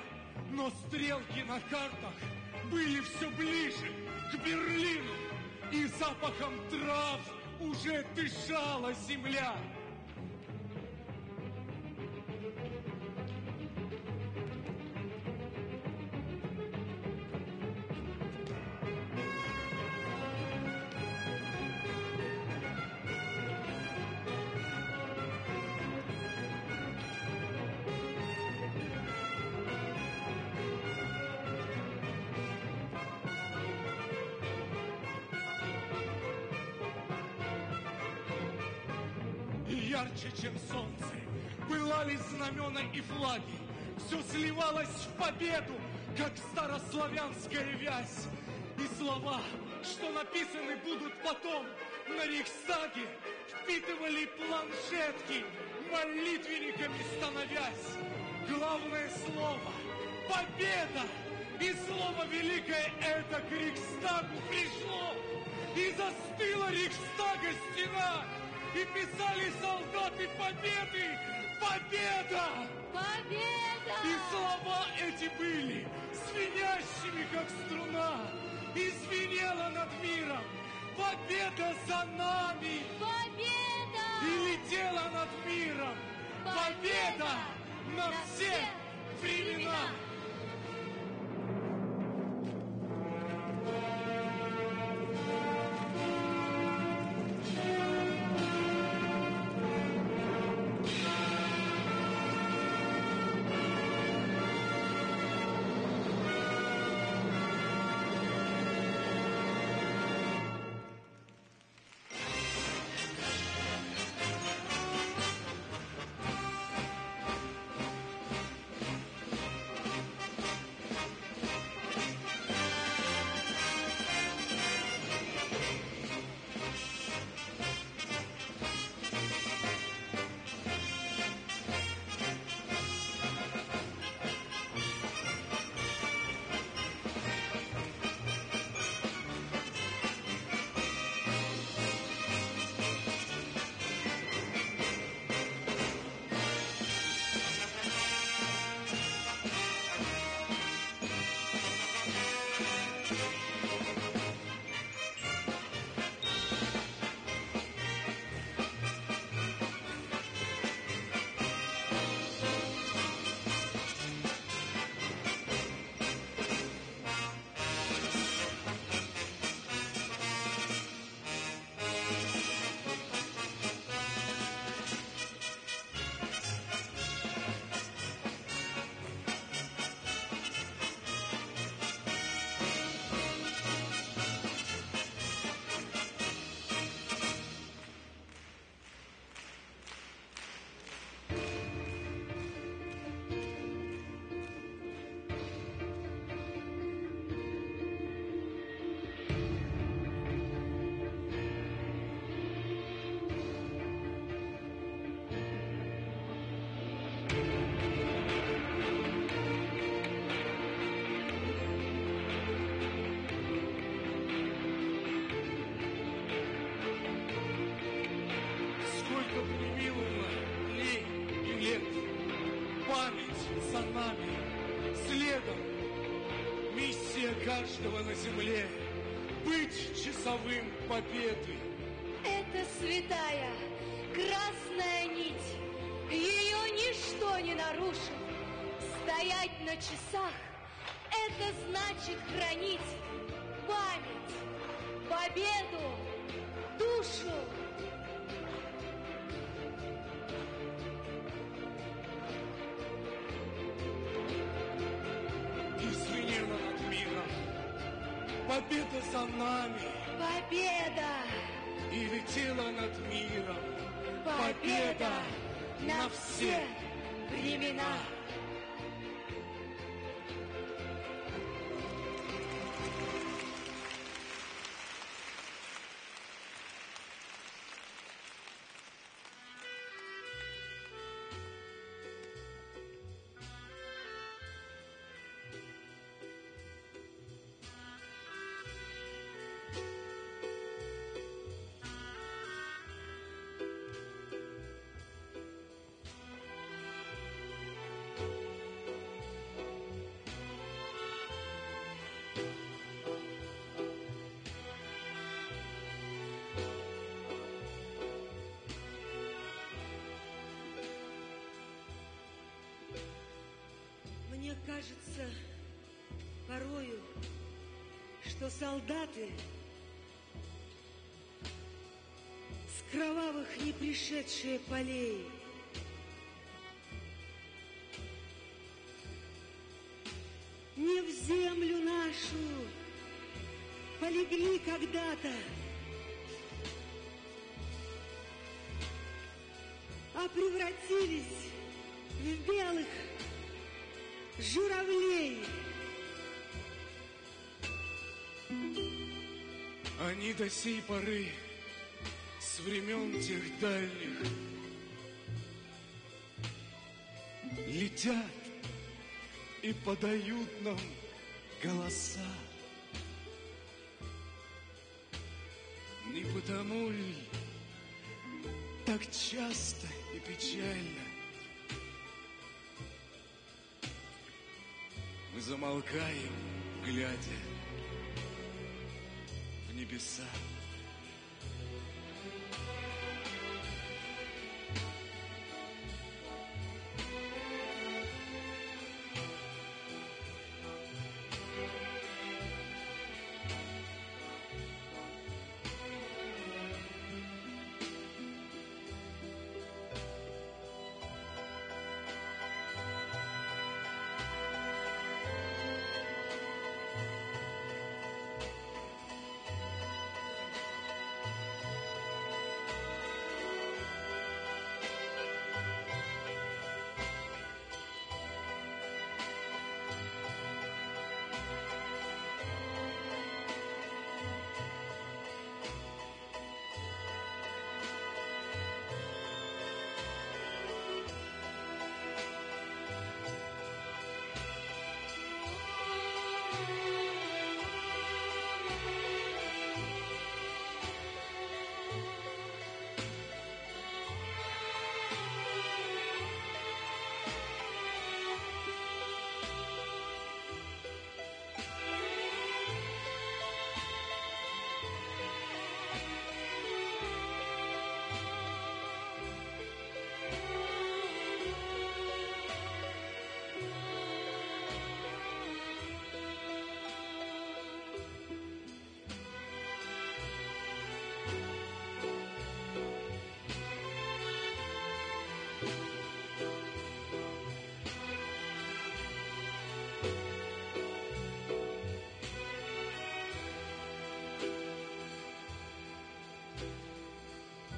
Но стрелки на картах были все ближе к Берлину. И запахом трав уже дышала земля. Победу, как старославянская вязь. И слова, что написаны будут потом на Рейхстаге, впитывали планшетки, молитвенниками становясь. Главное слово — победа! И слово великое это к Рейхстагу пришло, и застыла Рейхстага стена, и писали солдаты победы! Победа! Победа! И слова эти были звенящими, как струна, и звенела над миром. Победа за нами! Победа! И летела над миром. Победа, на все времена! Сколько каждого на земле — быть часовым победы. Это святая, красная нить. Ее ничто не нарушит. Стоять на часах — это значит хранить память, победу, душу. Победа за нами. Победа! И летела над миром. Победа на все времена! Мне кажется порою, что солдаты с кровавых не пришедшие полей. Не в землю нашу полегли когда-то, а превратились в белых журавлей. Они до сей поры с времен тех дальних летят и подают нам голоса. Не потому ли так часто и печально замолкаем, глядя в небеса?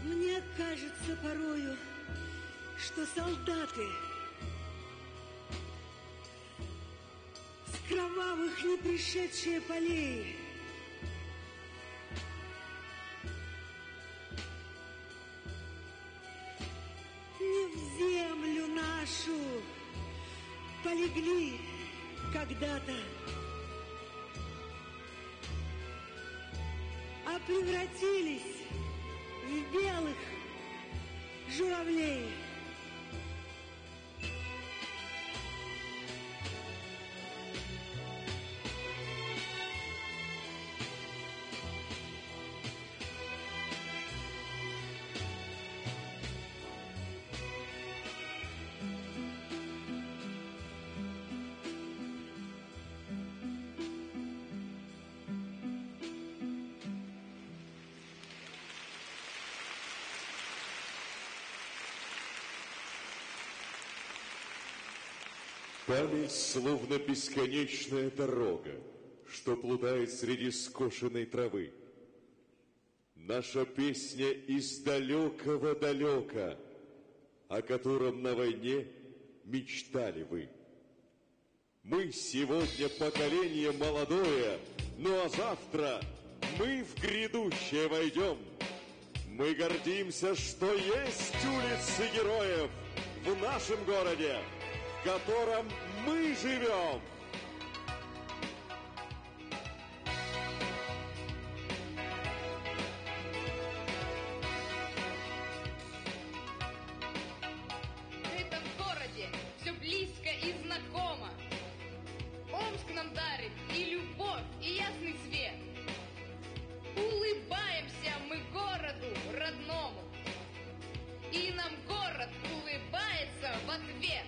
Мне кажется порою, что солдаты с кровавых не пришедшие полей Память словно бесконечная дорога, что плутает среди скошенной травы. Наша песня из далекого далека, о котором на войне мечтали вы. Мы сегодня поколение молодое, ну а завтра мы в грядущее войдем. Мы гордимся, что есть улицы героев в нашем городе, котором мы живем. В этом городе все близко и знакомо. Омск нам дарит и любовь, и ясный свет. Улыбаемся мы городу родному. И нам город улыбается в ответ.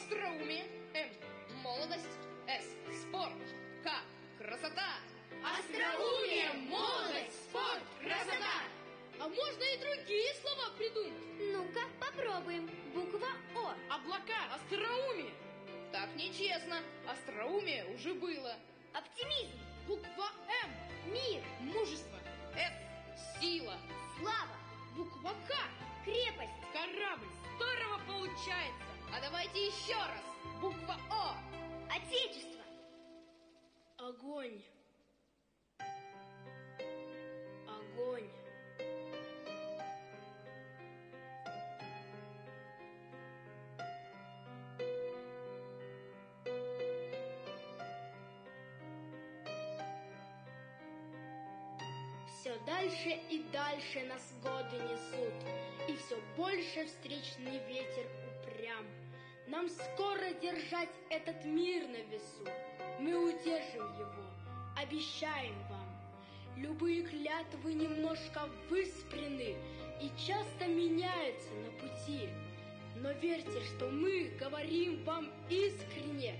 Остроумие. М. Молодость. С. Спорт. К. Красота. Остроумие, молодость, спорт, красота. А можно и другие слова придумать. Ну-ка, попробуем. Буква О. Облака, остроумие. Так нечестно. Остроумие уже было. Оптимизм. Буква М. Мир. Мужество. С. Сила. Слава. Буква К. Крепость. Корабль. Здорово получается. А давайте еще раз. Буква О. Отечество. Огонь. Огонь. Все дальше и дальше нас годы несут, И все больше встречный ветер. Нам скоро держать этот мир на весу, Мы удержим его, обещаем вам. Любые клятвы немножко выспрены И часто меняются на пути. Но верьте, что мы говорим вам искренне,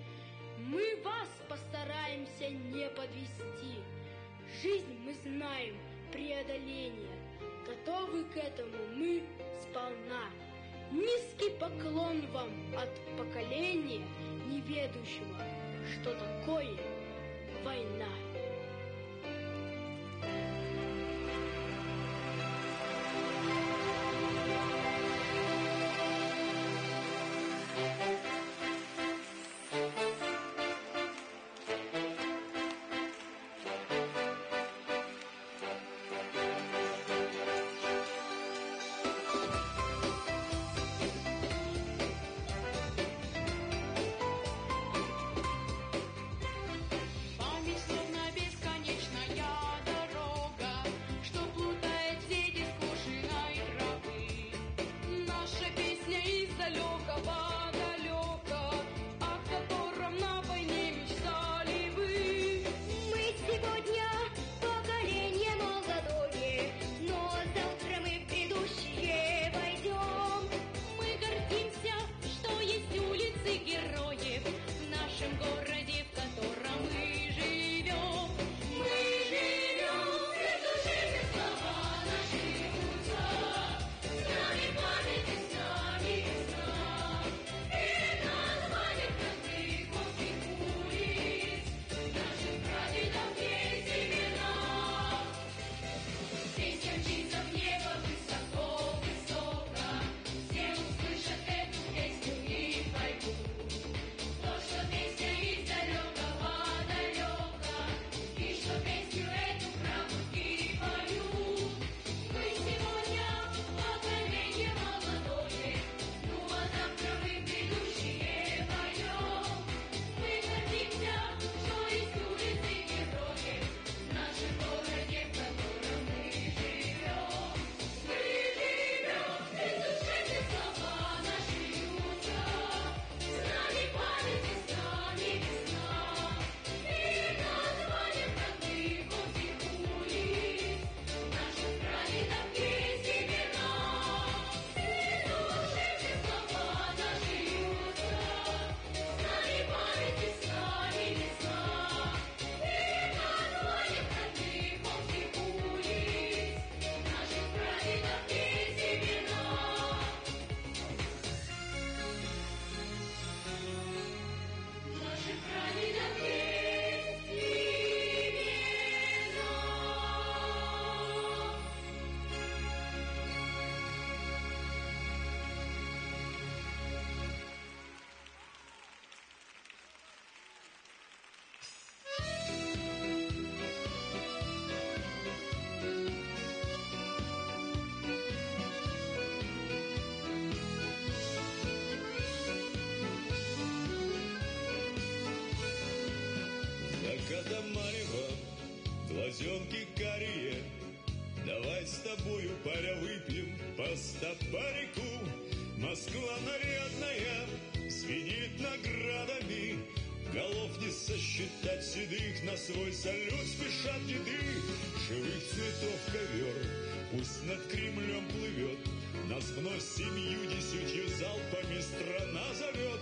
Мы вас постараемся не подвести. Жизнь мы знаем, преодоление. Готовы к этому мы сполна. Низкий поклон вам от поколения, не ведущего, что такое война. Заката марева, глазенки карие, Давай с тобою, паря, выпьем по стопарику. Москва нарядная, звенит наградами, Голов не сосчитать седых, на свой салют спешат деды. Живых цветов ковер, пусть над Кремлем плывет, на Нас вновь семью-десятью залпами страна зовет,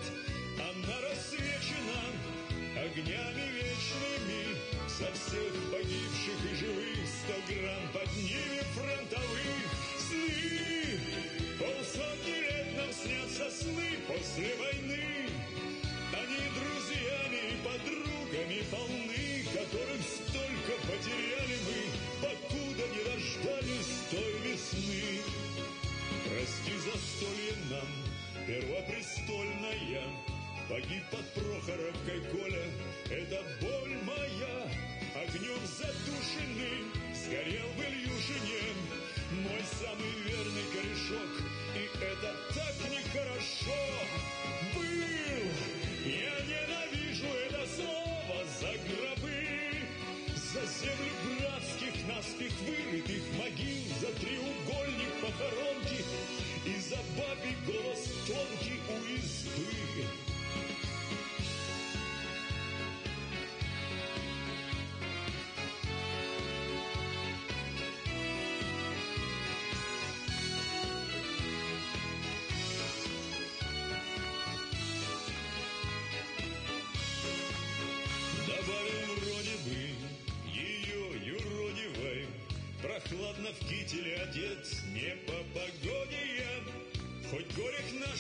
Она рассвечена огнями вечными, Со всех погибших и живых сто грамм Поднимем фронтовых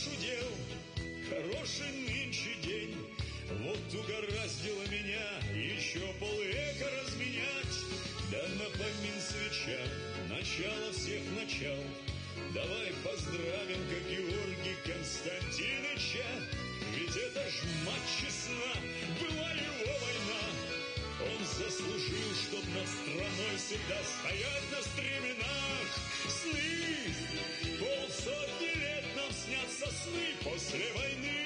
горек наш удел, хороший нынче день, Вот угораздило меня еще полвека разменять. Да напомин свеча, начало всех начал. Давай поздравим, как Георгий Константиновича, Ведь это ж мать честна, была его война. Он заслужил, чтоб над страной всегда стоять на стременах. Сны, полсотни лет нам снятся сны после войны.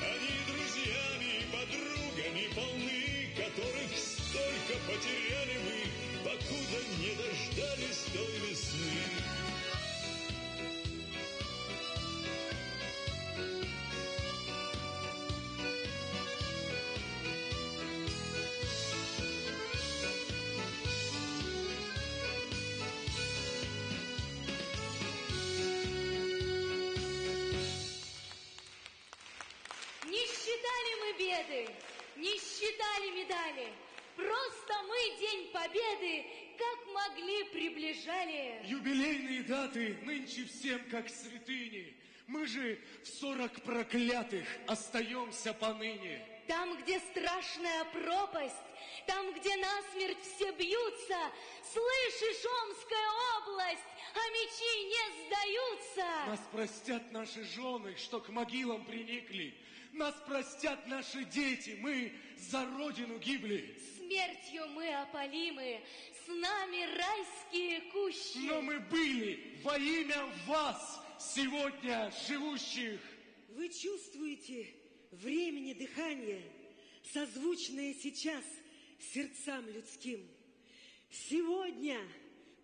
Они друзьями и подругами полны, которых столько потеряли Даты нынче всем как святыни. Мы же в сорок проклятых остаемся поныне. Там, где страшная пропасть, там, где насмерть все бьются, слышишь, Омская область, а мечи не сдаются. Нас простят наши жены, что к могилам приникли. Нас простят наши дети, мы за родину гибли. Смертью мы опалимы, с нами райские кущи. Но мы были во имя вас, сегодня живущих. Вы чувствуете времени дыхания, созвучное сейчас сердцам людским. Сегодня,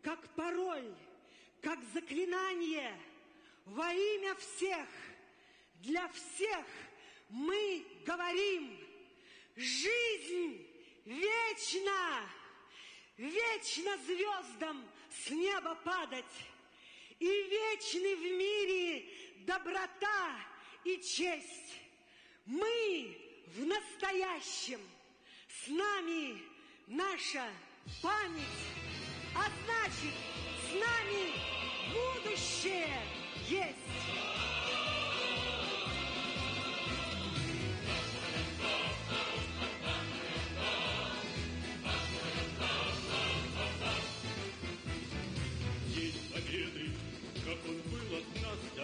как пароль, как заклинание, во имя всех, для всех мы говорим, жизнь вечна, вечно звездам с неба падать, и вечны в мире доброта и честь. Мы в настоящем, с нами наша память, а значит, с нами будущее есть.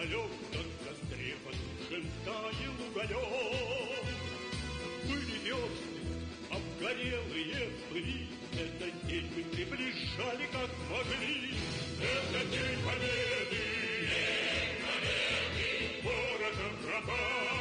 Далек, в костре потушен таял уголек. Были весны, обгорелые пыли, этот день мы приближали, как могли. Это день Победы! День Победы! Городом гроба!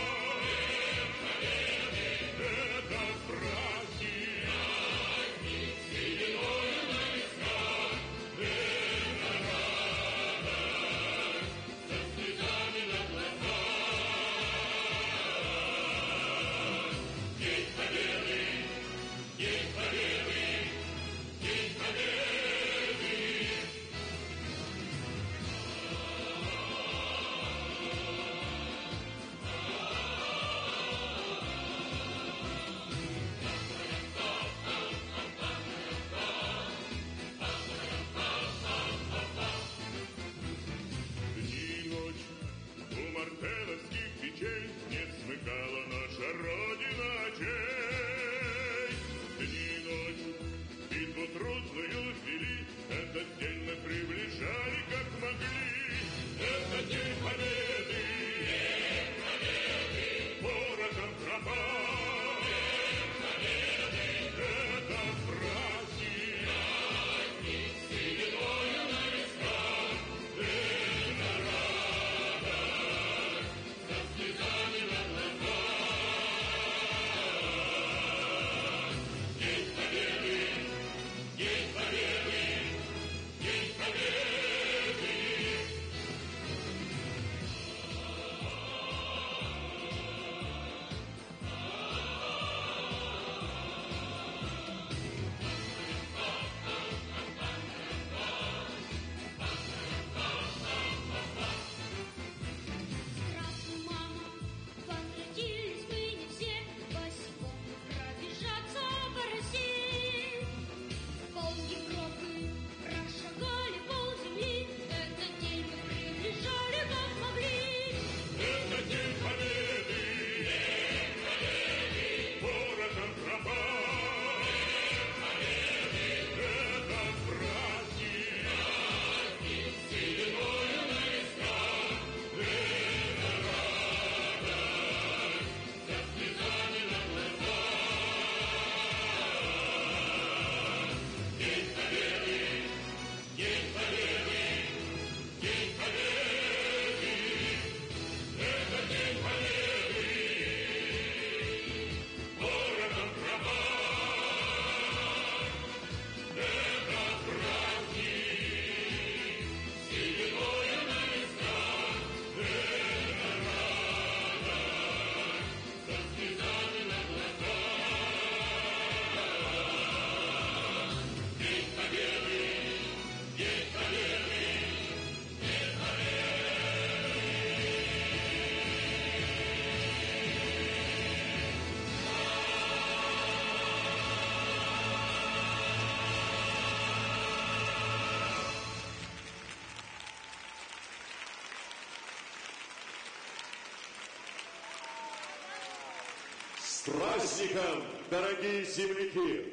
Праздником, дорогие земляки!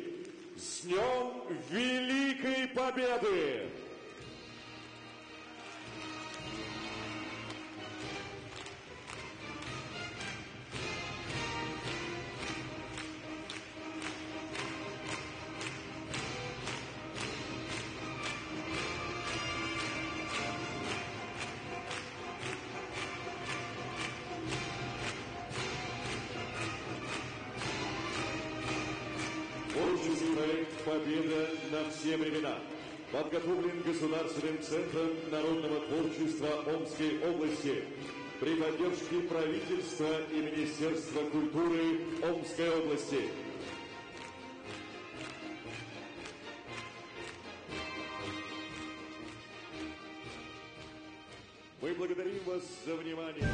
С Днем Великой Победы! Все времена» подготовлен Государственным центром народного творчества Омской области при поддержке правительства и Министерства культуры Омской области. Мы благодарим вас за внимание.